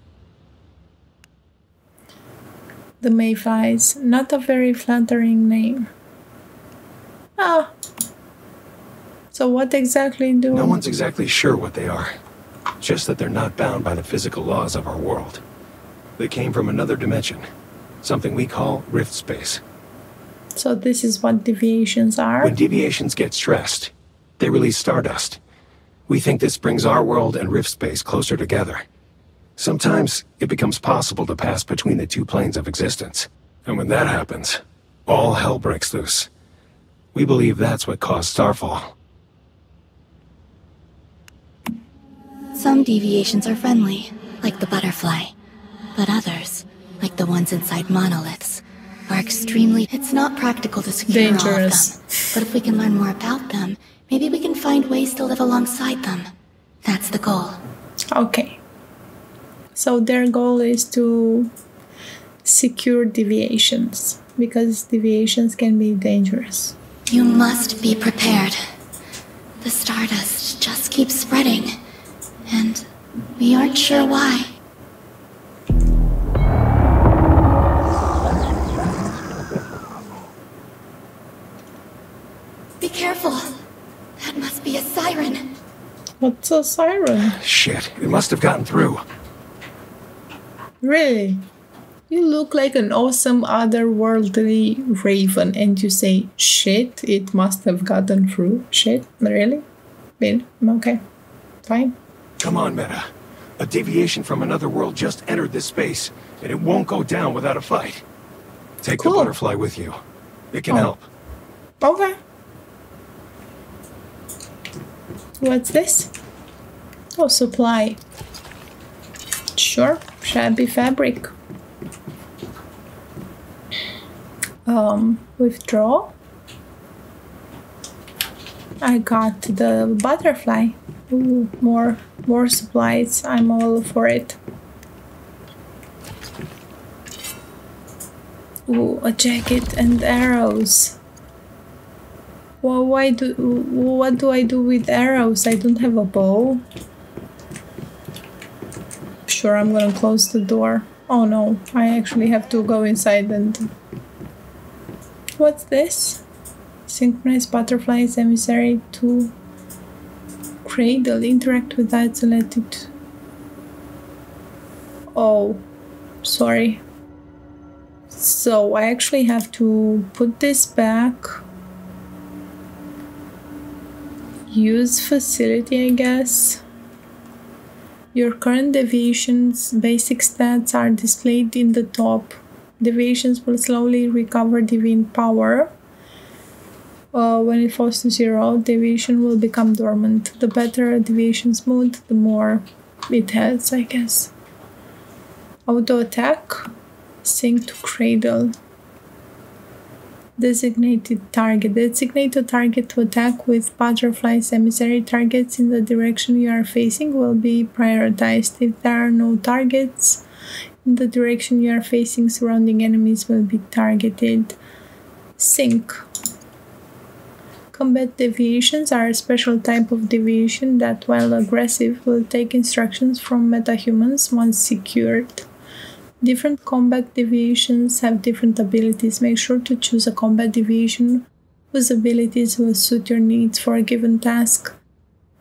The Mayflies. Not a very flattering name. Ah. So what exactly do No one's exactly sure what they are. Just that they're not bound by the physical laws of our world. They came from another dimension. Something we call rift space. So this is what deviations are? When deviations get stressed, they release stardust. We think this brings our world and rift space closer together. Sometimes it becomes possible to pass between the two planes of existence. And when that happens, all hell breaks loose. We believe that's what caused Starfall. Some deviations are friendly, like the butterfly. But others, like the ones inside monoliths, are extremely... It's not practical to secure all of them. But if we can learn more about them, maybe we can find ways to live alongside them. That's the goal. Okay. So their goal is to secure deviations because deviations can be dangerous. You must be prepared. The stardust just keeps spreading, and we aren't sure why. What's a siren? Shit, it must have gotten through. Really? You look like an awesome otherworldly raven and you say, shit, it must have gotten through. Shit? Really? Been? Okay. Fine. Come on, Meta. A deviation from another world just entered this space, and it won't go down without a fight. Take Cool. the butterfly with you. It can Oh. help. Okay. What's this? Oh, supply. Sure, shabby fabric. Um, withdraw. I got the butterfly. Ooh, more, more supplies. I'm all for it. Ooh, a jacket and arrows. Well, why do what do I do with arrows? I don't have a bow. Sure, I'm gonna close the door. Oh no, I actually have to go inside and. What's this? Synchronized butterflies emissary to cradle interact with isolated. Oh, sorry. So I actually have to put this back. Use facility, I guess. Your current deviations basic stats are displayed in the top. Deviations will slowly recover divine power. Uh, when it falls to zero, deviation will become dormant. The better deviation's mood, the more it has, I guess. Auto attack, sync to cradle. Designated target. Designate a target to attack with butterflies. Emissary targets in the direction you are facing will be prioritized. If there are no targets in the direction you are facing, surrounding enemies will be targeted. Sync. Combat deviations are a special type of deviation that, while aggressive, will take instructions from metahumans once secured. Different combat deviations have different abilities. Make sure to choose a combat deviation whose abilities will suit your needs for a given task.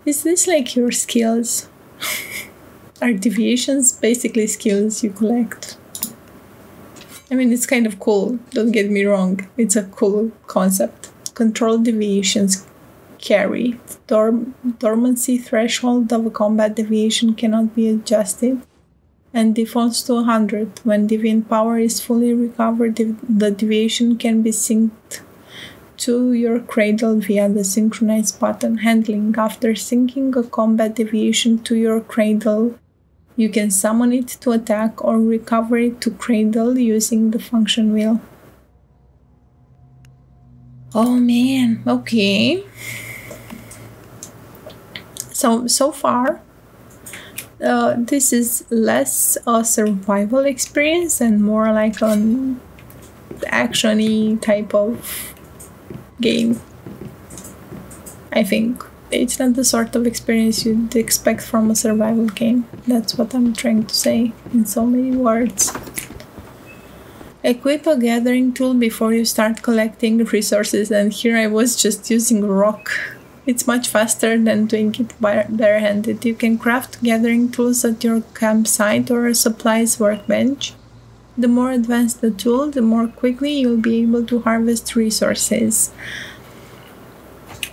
Is this like your skills? Are deviations basically skills you collect? I mean, it's kind of cool, don't get me wrong, it's a cool concept. Control deviations carry. Dorm- dormancy threshold of a combat deviation cannot be adjusted and defaults to 100. When divine power is fully recovered, the deviation can be synced to your cradle via the synchronize button handling. After syncing a combat deviation to your cradle, you can summon it to attack or recover it to cradle using the function wheel. Oh man, okay. So so far uh, this is less a survival experience and more like an actiony type of game. I think it's not the sort of experience you'd expect from a survival game. That's what I'm trying to say in so many words. Equip a gathering tool before you start collecting resources, and here I was just using rock it's much faster than doing it barehanded. You can craft gathering tools at your campsite or a supplies workbench. The more advanced the tool, the more quickly you'll be able to harvest resources.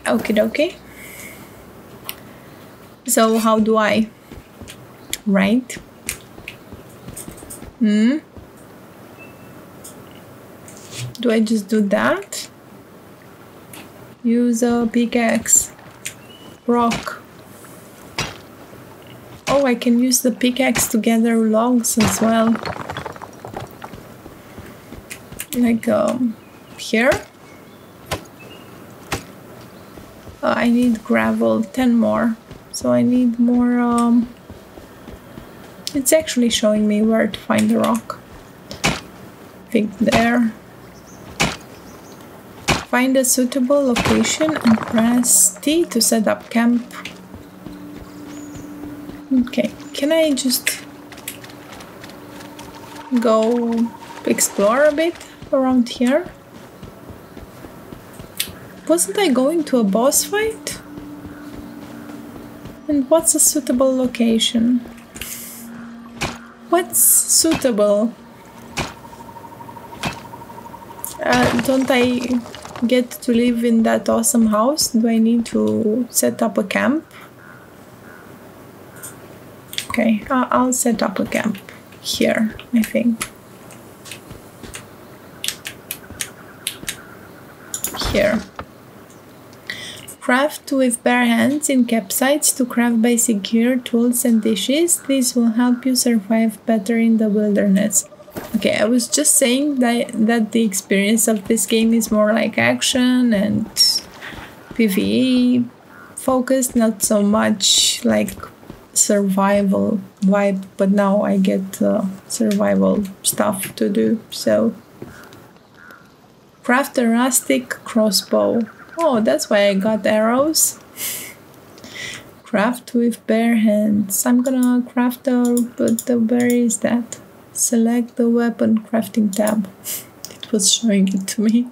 Okay, okay. So how do I? Right? Hmm? Do I just do that? Use a pickaxe. Rock. Oh, I can use the pickaxe to gather logs as well. Like um, here. Uh, I need gravel, 10 more. So I need more, um, it's actually showing me where to find the rock. I think there. Find a suitable location and press T to set up camp. Okay, can I just go explore a bit around here? Wasn't I going to a boss fight? And what's a suitable location? What's suitable? Uh, don't I get to live in that awesome house? Do I need to set up a camp? Okay, I'll set up a camp here, I think. Here. Craft with bare hands in campsites to craft basic gear, tools, and dishes. This will help you survive better in the wilderness. Okay, I was just saying that that the experience of this game is more like action and PvE focused, not so much like survival vibe. But now I get uh, survival stuff to do. So craft a rustic crossbow. Oh, that's why I got arrows. craft with bare hands. I'm gonna craft a. But the where is that? Select the weapon crafting tab. It was showing it to me.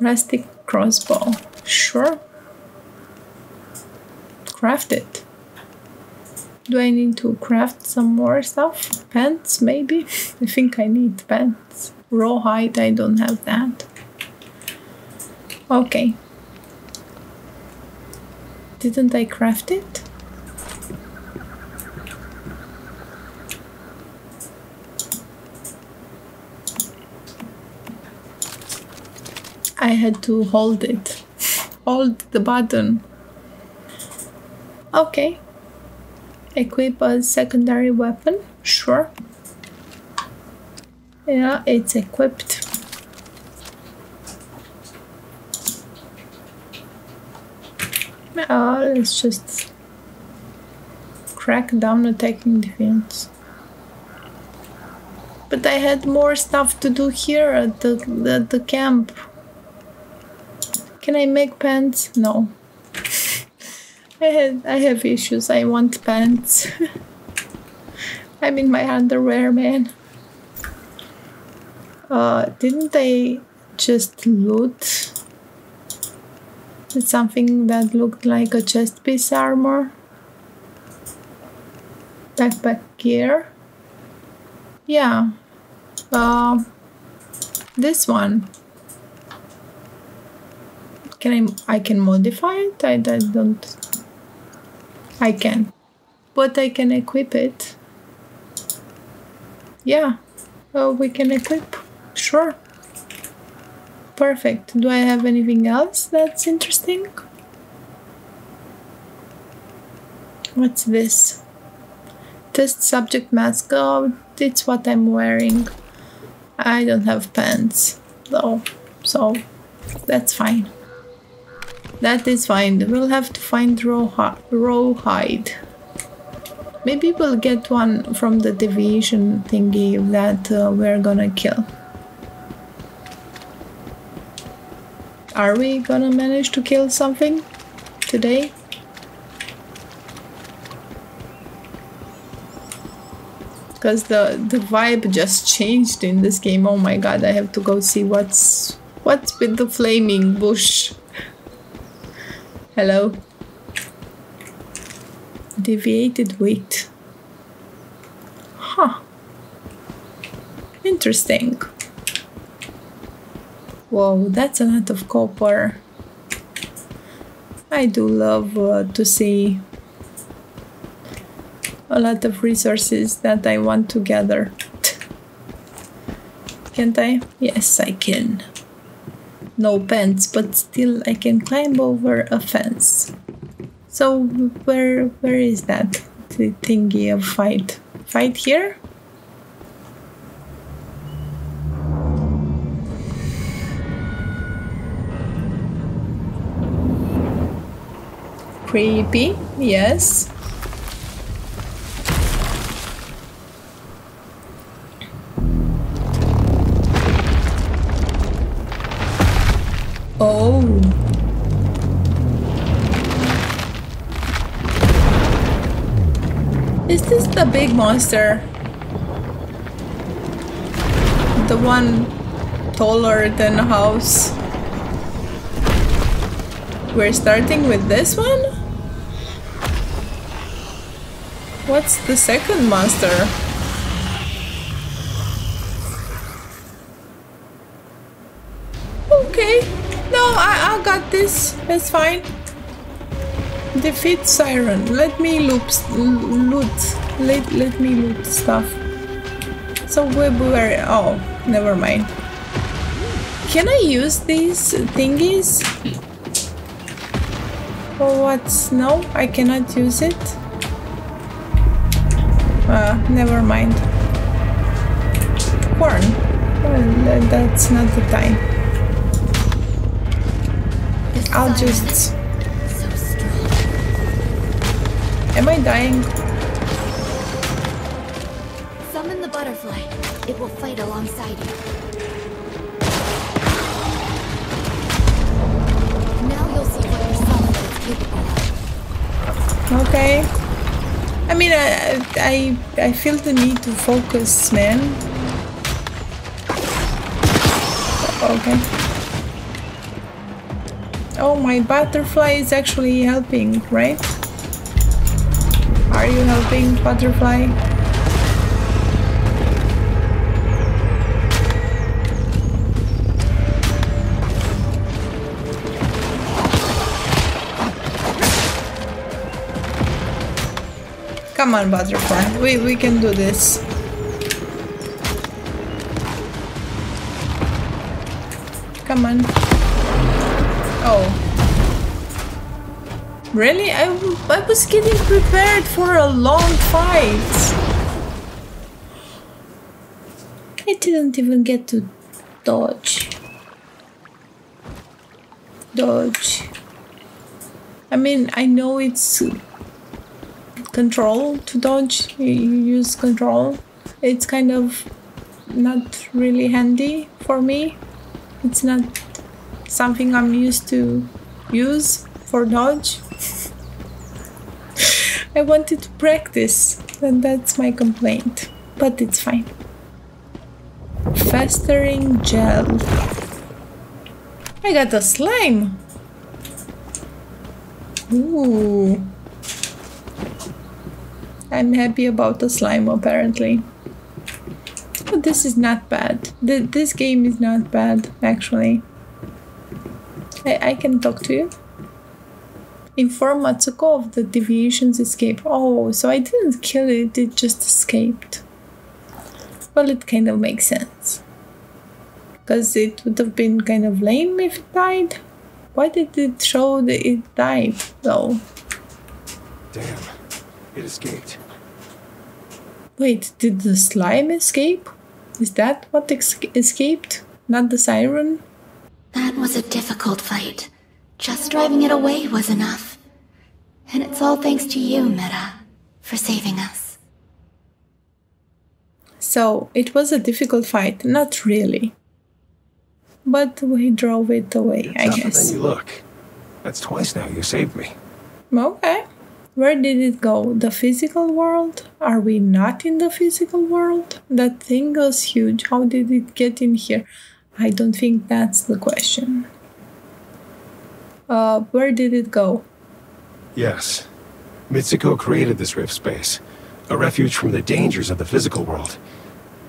Rustic crossbow. Sure. Craft it. Do I need to craft some more stuff? Pants, maybe? I think I need pants. Rawhide, I don't have that. Okay. Didn't I craft it? I had to hold it. Hold the button. Okay. Equip a secondary weapon? Sure. Yeah, it's equipped. Uh, let's just crack down attacking defense. But I had more stuff to do here at the, at the camp. Can I make pants? No. I had I have issues. I want pants. I'm in my underwear, man. Uh, didn't I just loot something that looked like a chest piece armor? Backpack gear? Yeah. Uh, this one. Can I? I can modify it. I, I don't. I can, but I can equip it. Yeah. Oh, we can equip. Sure. Perfect. Do I have anything else that's interesting? What's this? Test subject mask. Oh, it's what I'm wearing. I don't have pants though, so that's fine. That is fine. We'll have to find raw, rawhide. Maybe we'll get one from the deviation thingy that uh, we're gonna kill. Are we gonna manage to kill something today? Because the, the vibe just changed in this game. Oh my god, I have to go see what's what's with the flaming bush. Hello? Deviated weight. Huh. Interesting. Whoa, that's a lot of copper. I do love uh, to see a lot of resources that I want to gather. Can't I? Yes, I can. No pants, but still I can climb over a fence. So where where is that the thingy of fight? Fight here? Creepy, yes. Is this the big monster? The one taller than a house? We're starting with this one? What's the second monster? Okay. No, I, I got this. It's fine. Defeat Siren. Let me loot. loot. Let, let me loot stuff. So we were... Oh, never mind. Can I use these thingies? For what? No, I cannot use it. Uh, never mind. corn. Well, that's not the time. I'll just. Am I dying? Summon the butterfly. It will fight alongside you. Now you'll see for yourself what it's capable of. Okay. I mean, I, I, I feel the need to focus, man. Okay. Oh, my butterfly is actually helping, right? You butterfly? Come on, butterfly. We, we can do this. Come on. Oh. Really? I, I was getting prepared for a long fight. I didn't even get to dodge. Dodge. I mean, I know it's control to dodge. You you use control. It's kind of not really handy for me. It's not something I'm used to use for dodge. I wanted to practice, and that's my complaint. But it's fine. Festering gel. I got a slime. Ooh. I'm happy about the slime apparently. But this is not bad. Th- this game is not bad actually. I, I can talk to you. Inform Mitsuko of the deviation's escape. Oh, so I didn't kill it, it just escaped. Well, it kind of makes sense. Because it would have been kind of lame if it died. Why did it show that it died though? Damn. It escaped. Wait, did the slime escape? Is that what ex- escaped? Not the siren? That was a difficult fight. Just driving it away was enough. And it's all thanks to you, Meta, for saving us. So it was a difficult fight, not really. But we drove it away, You're I tougher guess. than you look. That's twice now you saved me. Okay. Where did it go? The physical world? Are we not in the physical world? That thing was huge. How did it get in here? I don't think that's the question. Uh, where did it go? Yes. Mitsuko created this rift space. A refuge from the dangers of the physical world.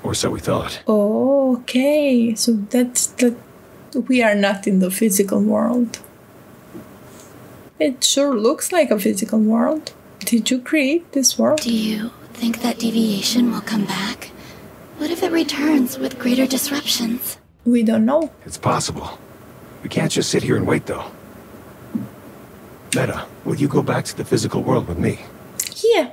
Or so we thought. Oh, okay. So that's that. We are not in the physical world. It sure looks like a physical world. Did you create this world? Do you think that deviation will come back? What if it returns with greater disruptions? We don't know. It's possible. We can't just sit here and wait, though. Meta, will you go back to the physical world with me? Yeah.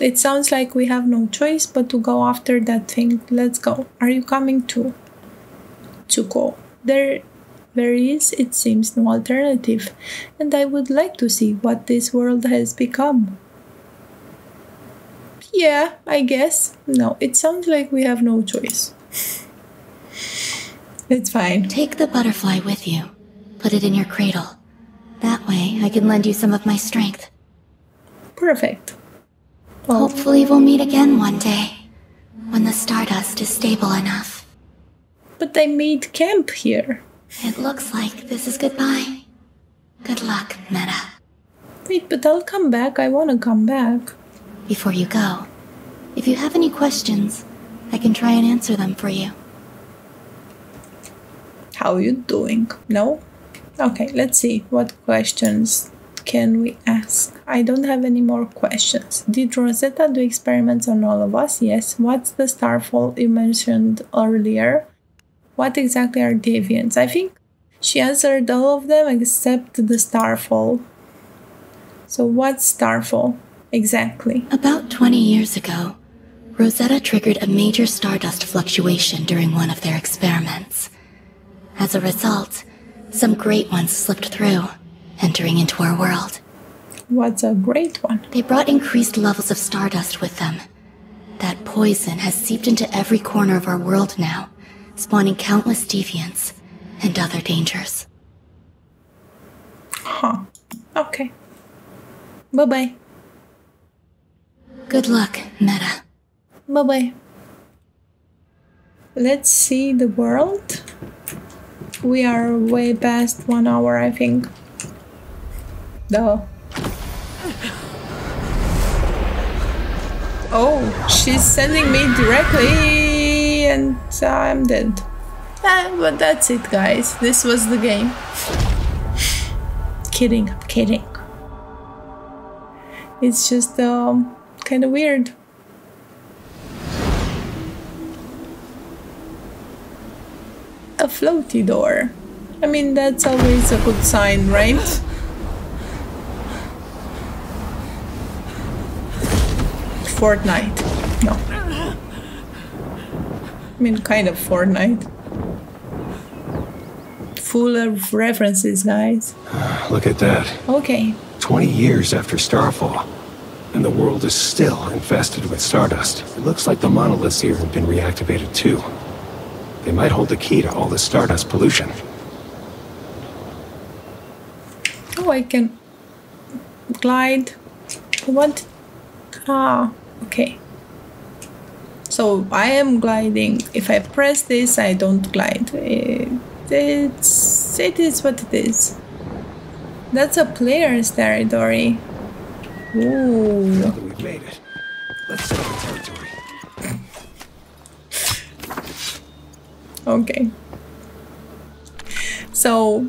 It sounds like we have no choice but to go after that thing. Let's go. Are you coming too? To go. There there is, it seems, no alternative, and I would like to see what this world has become. Yeah, I guess. No, it sounds like we have no choice. it's fine. Take the butterfly with you. Put it in your cradle. That way, I can lend you some of my strength. Perfect. Well, Hopefully, we'll meet again one day. When the stardust is stable enough. but I made camp here. It looks like this is goodbye. Good luck, Meta. Wait, but I'll come back. I want to come back. Before you go, if you have any questions, I can try and answer them for you. How are you doing? No? Okay, let's see. What questions can we ask? I don't have any more questions. Did Rosetta do experiments on all of us? Yes. What's the starfall you mentioned earlier? What exactly are deviants? I think she answered all of them except the starfall. So what's starfall exactly? About 20 years ago, Rosetta triggered a major stardust fluctuation during one of their experiments. As a result, some great ones slipped through, entering into our world. What's a great one? They brought increased levels of stardust with them. That poison has seeped into every corner of our world now, spawning countless deviants and other dangers. Huh. Okay. Bye bye. Good luck, Meta. Bye bye. Let's see the world. We are way past one hour, I think. Duh. Oh, she's sending me directly, and I'm dead. Ah, but that's it, guys. This was the game. kidding, I'm kidding. It's just um, kind of weird. A floaty door. I mean, that's always a good sign, right? Fortnite. No. I mean, kind of Fortnite. Full of references, guys. Look at that. Okay. 20 years after Starfall. And the world is still infested with stardust. It looks like the monoliths here have been reactivated too. They might hold the key to all the stardust pollution. Oh, I can glide. What? Ah, okay. So I am gliding. If I press this, I don't glide. It, it's it is what it is. That's a player's territory. Ooh. Now that we've made it, let's set the territory. Okay. So,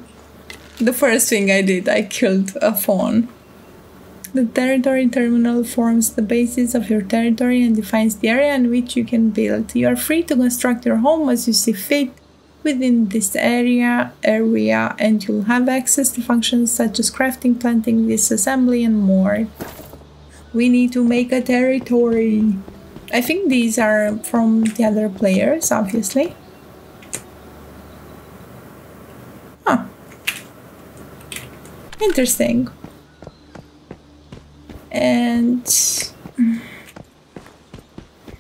the first thing I did, I killed a fawn. The territory terminal forms the basis of your territory and defines the area in which you can build. You are free to construct your home as you see fit within this area area and you'll have access to functions such as crafting, planting, disassembly and more. We need to make a territory. I think these are from the other players, obviously. Interesting. And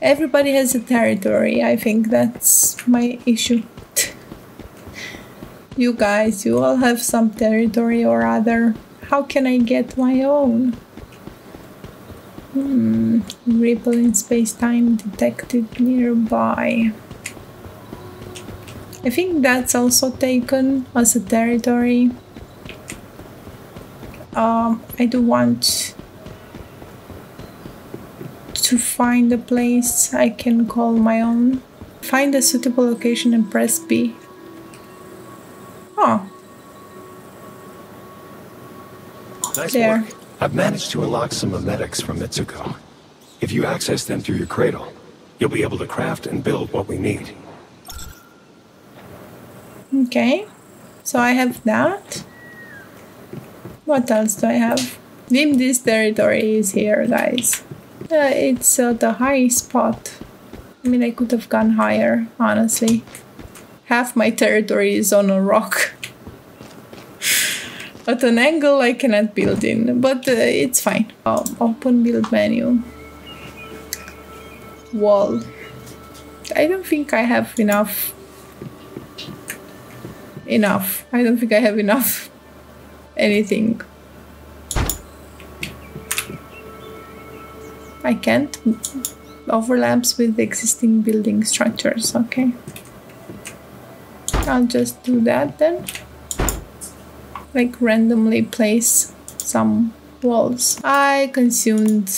everybody has a territory. I think that's my issue. you guys, you all have some territory or other. How can I get my own? Hmm. Ripple in space-time detected nearby. I think that's also taken as a territory. Um, I do want to find a place I can call my own. Find a suitable location and press B. Oh, Nice There. work. I've managed to unlock some memetics from Mitsuko. If you access them through your cradle, you'll be able to craft and build what we need. okay. So I have that. What else do I have? This territory is here, guys. Uh, it's uh, the high spot. I mean, I could have gone higher, honestly. Half my territory is on a rock. At an angle I cannot build in, but uh, it's fine. Um, open build menu. Wall. I don't think I have enough. Enough. I don't think I have enough. Anything. I can't. Overlaps with the existing building structures. Okay. I'll just do that then like randomly place some walls. I consumed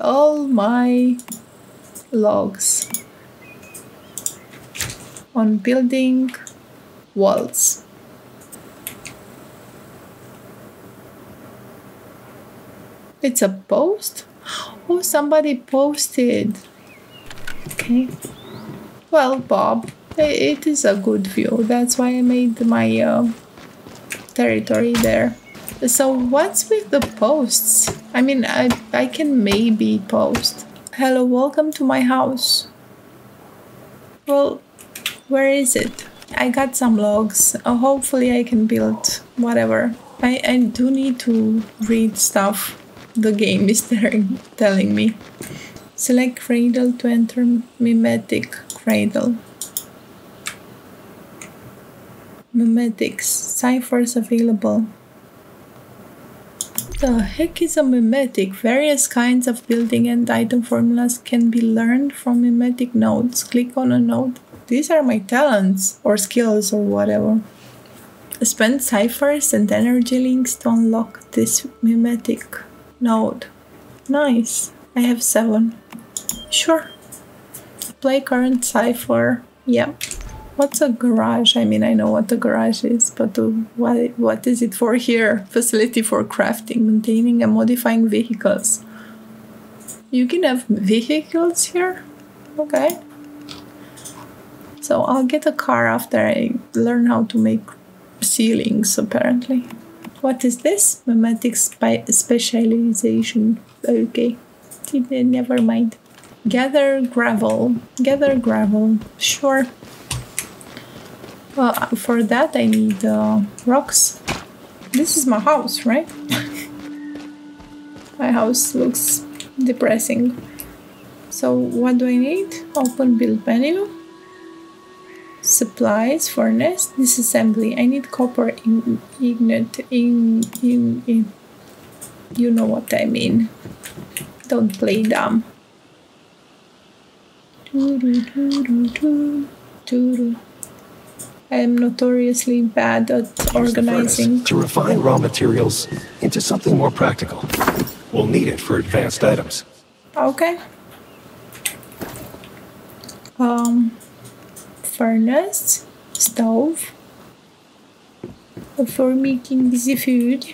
all my logs on building walls. It's a post? Oh, somebody posted. Okay. Well, Bob, it is a good view. That's why I made my uh, territory there. So what's with the posts? I mean, I, I can maybe post. Hello, welcome to my house. Well, where is it? I got some logs. Uh, hopefully, I can build whatever. I, I do need to read stuff the game is telling me. Select cradle to enter mimetic cradle. Mimetics. Ciphers available. The heck is a mimetic? Various kinds of building and item formulas can be learned from mimetic nodes. Click on a node. These are my talents or skills or whatever. Spend ciphers and energy links to unlock this mimetic node. Nice. I have seven. Sure. Play current cipher. Yep. What's a garage? I mean, I know what a garage is, but what, what is it for here? Facility for crafting, maintaining, and modifying vehicles. You can have vehicles here? Okay. So I'll get a car after I learn how to make ceilings, apparently. What is this? Mimetic spe- specialization. Okay. Never mind. Gather gravel. Gather gravel. Sure. Well, for that I need uh, rocks. This is my house, right? my house looks depressing. So what do I need? Open build menu. Supplies, furnace, disassembly. I need copper in, ignite in, in, in. You know what I mean. Don't play dumb. I am notoriously bad at organizing. to refine raw materials into something more practical. We'll need it for advanced items. Okay. Um, furnace, stove, for making the food.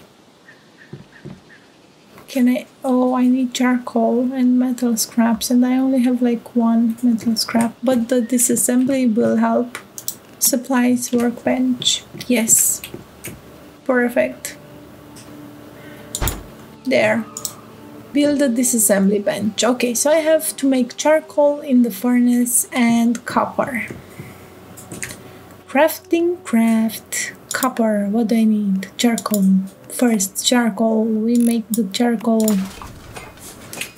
Can I? Oh, I need charcoal and metal scraps, and I only have like one metal scrap. But the disassembly will help. Supplies workbench. Yes. Perfect. There build a disassembly bench. Okay, so I have to make charcoal in the furnace and copper. Crafting, craft, copper. What do I need? Charcoal. First, charcoal. We make the charcoal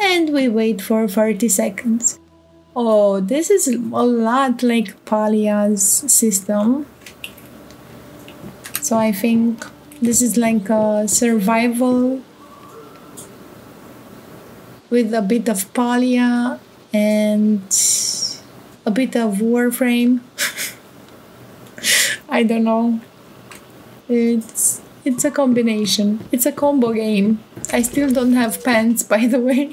and we wait for 30 seconds. Oh, this is a lot like Palia's system. So I think this is like a survival with a bit of Palia and a bit of Warframe. I don't know. It's it's a combination. It's a combo game. I still don't have pants, by the way.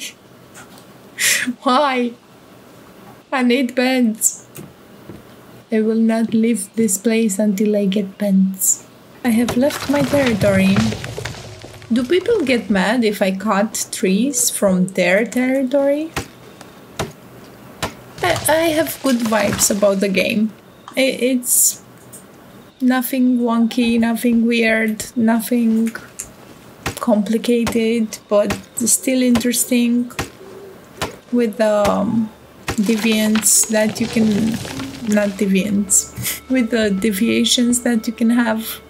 Why? I need pants. I will not leave this place until I get pants. I have left my territory. Do people get mad if I cut trees from their territory? I, I have good vibes about the game. It's nothing wonky, nothing weird, nothing complicated, but still interesting with the um, deviants that you can not deviants with the deviations that you can have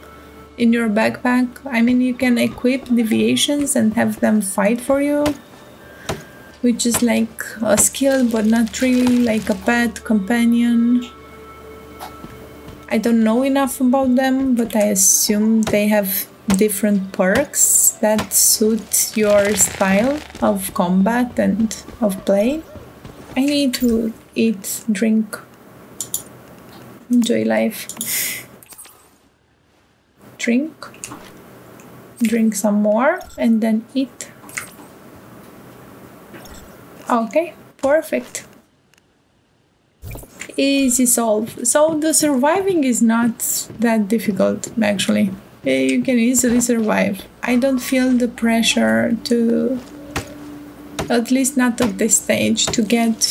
in your backpack. I mean, you can equip deviations and have them fight for you, which is like a skill, but not really like a pet companion. I don't know enough about them, but I assume they have different perks that suit your style of combat and of play. I need to eat, drink, enjoy life drink, drink some more, and then eat. Okay, perfect. Easy solve. So the surviving is not that difficult actually. Eh, You can easily survive. I don't feel the pressure to, at least not at this stage, to get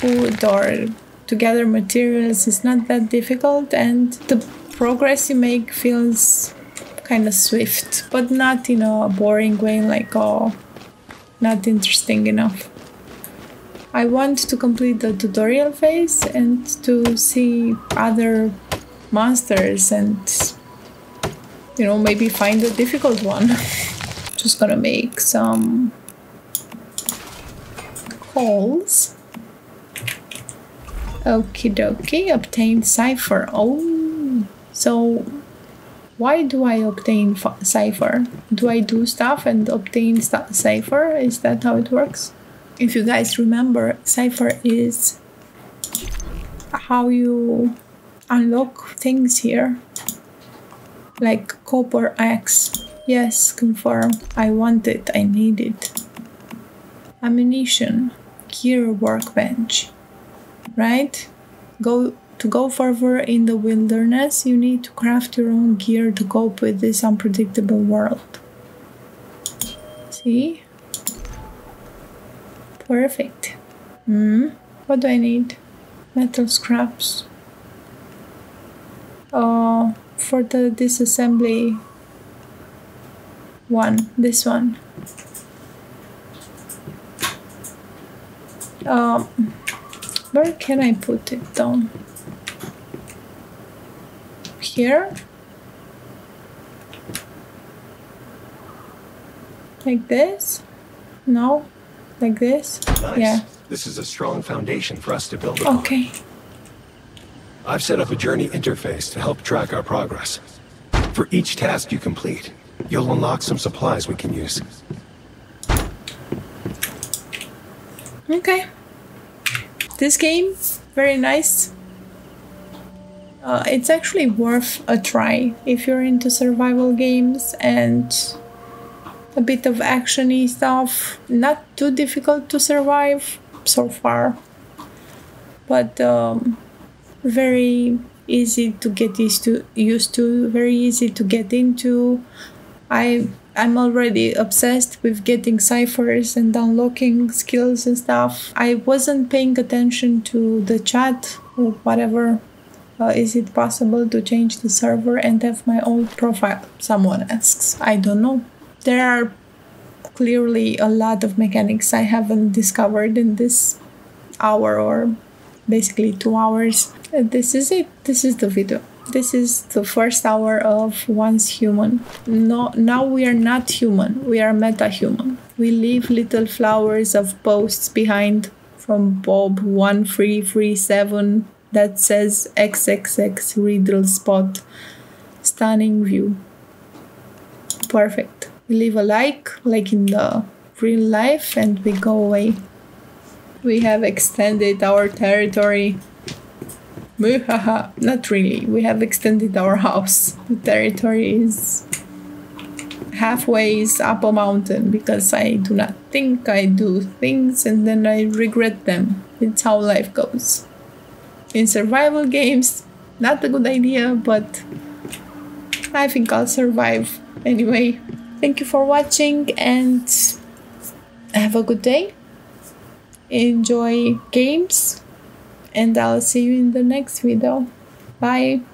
food or to gather materials is not that difficult and the progress you make feels kind of swift but not in a boring way like oh not interesting enough I want to complete the tutorial phase and to see other monsters and you know maybe find a difficult one. Just gonna make some calls. Okie dokie, obtain cipher. Oh, so why do I obtain cipher? Do I do stuff and obtain cipher? Is that how it works? If you guys remember, cipher is how you unlock things here, like copper axe. Yes, confirm. I want it. I need it. Ammunition, gear workbench. Right? Go to go further in the wilderness, you need to craft your own gear to cope with this unpredictable world. See? Perfect. Hmm. What do I need? Metal scraps. Oh, for the disassembly one, this one. Um, where can I put it down? Here? Like this? No? Like this? Nice. Yeah. This is a strong foundation for us to build upon. Okay. I've set up a journey interface to help track our progress. For each task you complete, you'll unlock some supplies we can use. Okay. This game, very nice. Uh, it's actually worth a try if you're into survival games and a bit of actiony stuff. Not too difficult to survive so far, but um, very easy to get used to. Used to very easy to get into. I I'm already obsessed with getting ciphers and unlocking skills and stuff. I wasn't paying attention to the chat or whatever. Uh, is it possible to change the server and have my old profile? Someone asks. I don't know. There are clearly a lot of mechanics I haven't discovered in this hour or basically two hours. This is it. This is the video. This is the first hour of Once Human. No, now we are not human. We are meta-human. We leave little flowers of posts behind from Bob one three three seven that says XXX Riddle Spot. Stunning view. Perfect. We leave a like, like in the real life, and we go away. We have extended our territory. Not really. We have extended our house. The territory is halfway up a mountain because I do not think I do things and then I regret them. It's how life goes. In survival games, not a good idea, but I think I'll survive anyway. Thank you for watching and have a good day. Enjoy games and I'll see you in the next video. Bye.